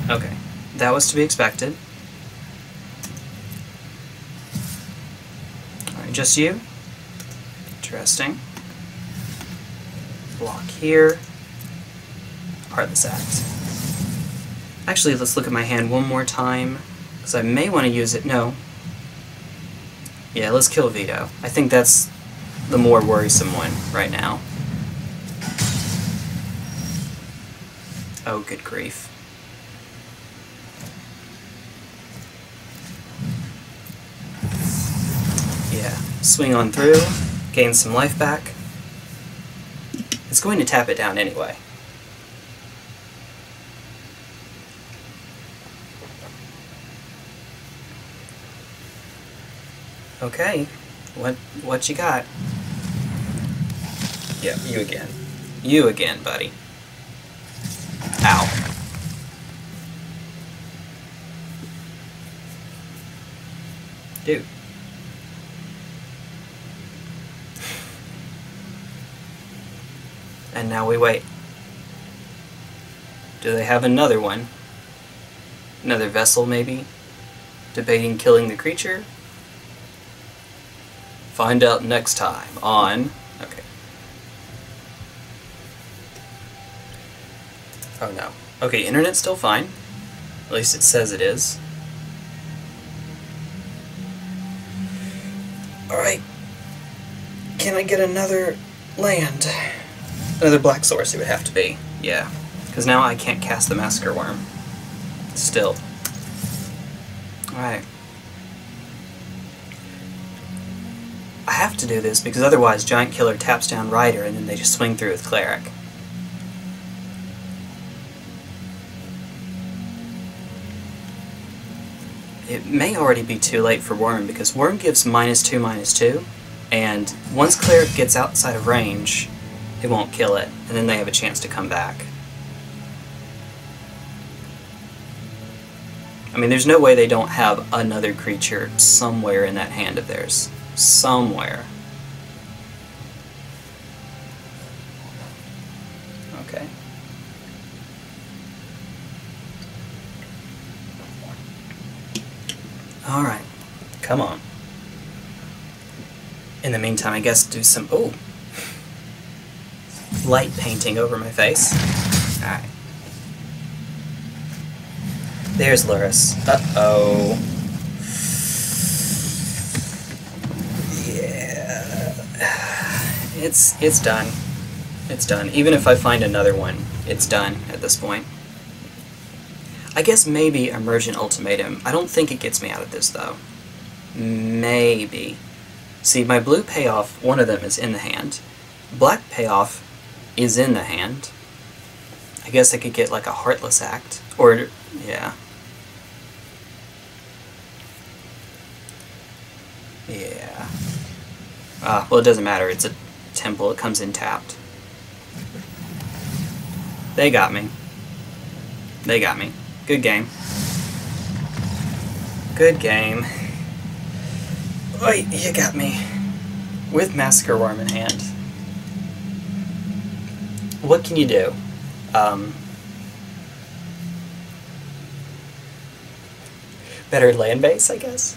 Okay, that was to be expected. Just you. Interesting. Block here. Heartless Act. Actually, let's look at my hand one more time, because I may want to use it. No. Yeah, let's kill Vito. I think that's the more worrisome one right now. Oh, good grief. Swing on through, gain some life back. It's going to tap it down anyway. Okay, what what you got? Yeah, you again. You again, buddy. Ow. Dude. And now we wait. Do they have another one? Another vessel, maybe? Debating killing the creature? Find out next time on... Okay. Oh no. Okay, internet's still fine. At least it says it is. Alright. Can I get another land? Another black source it would have to be. Yeah. Because now I can't cast the Massacre Wurm. Still. Alright. I have to do this because otherwise Giant Killer taps down Rider and then they just swing through with Cleric. It may already be too late for Wurm because Wurm gives minus 2 minus 2 and once Cleric gets outside of range it won't kill it and then they have a chance to come back. I mean, there's no way they don't have another creature somewhere in that hand of theirs. Somewhere. Okay. Alright. Come on. In the meantime, I guess do some... Oh! Light painting over my face. Alright. There's Lurrus. Uh-oh. Yeah. It's, it's done. It's done. Even if I find another one, it's done at this point. I guess maybe Emergent Ultimatum. I don't think it gets me out of this, though. Maybe. See, my blue payoff, one of them is in the hand. Black payoff is in the hand. I guess I could get like a Heartless Act. Or, yeah. Yeah. Ah, well it doesn't matter, it's a temple, it comes in tapped. They got me. They got me. Good game. Good game. Wait, you got me. With Massacre Wurm in hand. What can you do? Um, better land base, I guess?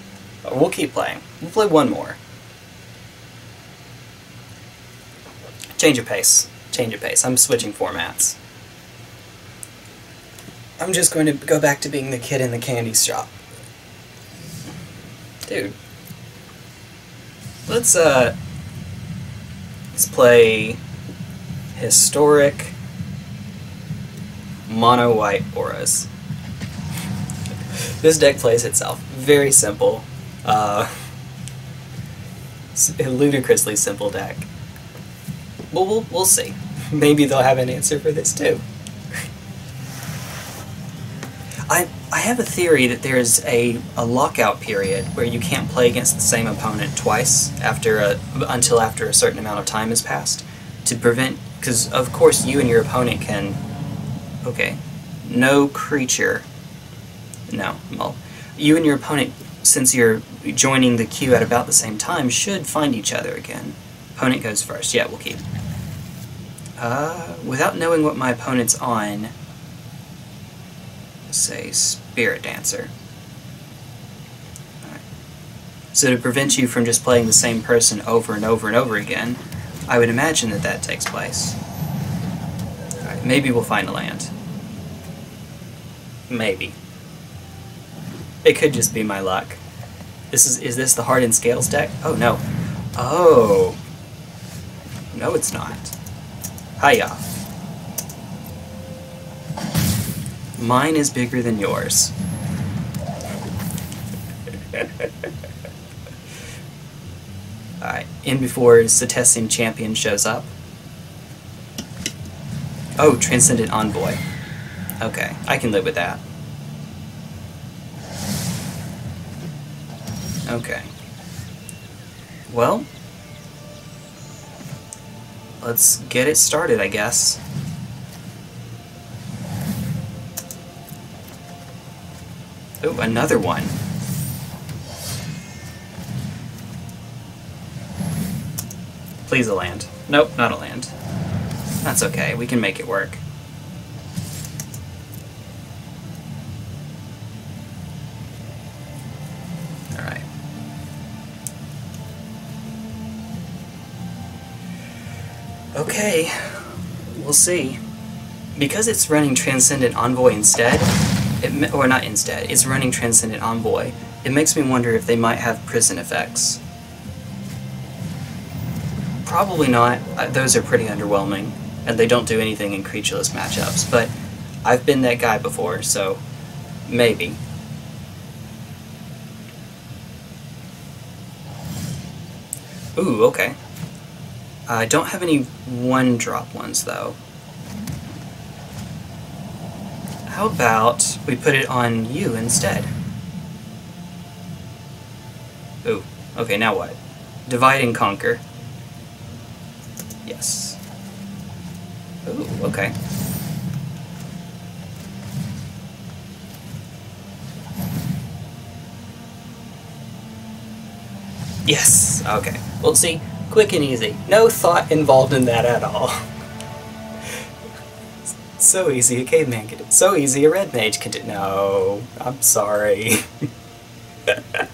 We'll keep playing. We'll play one more. Change of pace. Change of pace. I'm switching formats. I'm just going to go back to being the kid in the candy shop. Dude. Let's, uh... Let's play... Historic... Mono White Auras. This deck plays itself. Very simple. Uh, ludicrously simple deck. Well, we'll, we'll see. [LAUGHS] Maybe they'll have an answer for this too. I, I have a theory that there's a, a lockout period where you can't play against the same opponent twice after a, until after a certain amount of time has passed to prevent because of course you and your opponent can okay no creature no well you and your opponent since you're joining the queue at about the same time, should find each other again. Opponent goes first. Yeah, we'll keep. Uh, without knowing what my opponent's on, say Spirit Dancer. So to prevent you from just playing the same person over and over and over again, I would imagine that that takes place. Right, maybe we'll find a land. Maybe. It could just be my luck. This is is this the Hardened Scales deck? Oh no. Oh. No it's not. Hiya. Mine is bigger than yours. [LAUGHS] Alright, in before Setessan Champion shows up. Oh, Transcendent Envoy. Okay, I can live with that. Okay. Well, let's get it started, I guess. Oh, another one. Please a land. Nope, not a land. That's okay, we can make it work. Alright. Okay, we'll see. Because it's running Transcendent Envoy instead, it, or not instead, it's running Transcendent Envoy, it makes me wonder if they might have prison effects probably not. Uh, those are pretty underwhelming, and they don't do anything in creatureless matchups, but I've been that guy before, so maybe. Ooh, okay. I uh, don't have any one-drop ones, though. How about we put it on you instead? Ooh, okay, now what? Divide and conquer. Yes. Ooh, okay. Yes! Okay. Well, see, quick and easy. No thought involved in that at all. [LAUGHS] so easy a caveman could do. So easy a red mage could do. No, I'm sorry. [LAUGHS]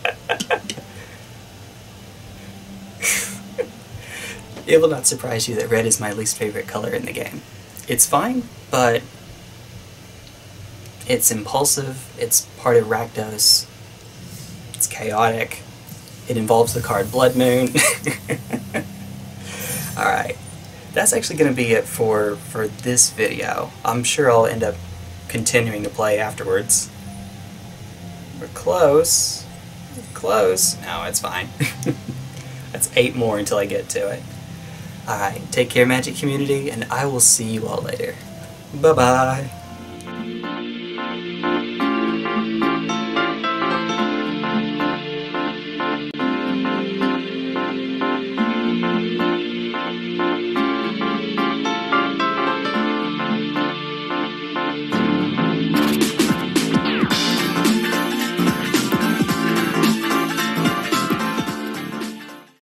it will not surprise you that red is my least favorite color in the game. It's fine, but it's impulsive, it's part of Rakdos, it's chaotic, it involves the card Blood Moon. [LAUGHS] Alright, that's actually going to be it for, for this video. I'm sure I'll end up continuing to play afterwards. We're close. Close. No, it's fine. [LAUGHS] That's eight more until I get to it. Take care Magic Community, and I will see you all later. Bye-bye.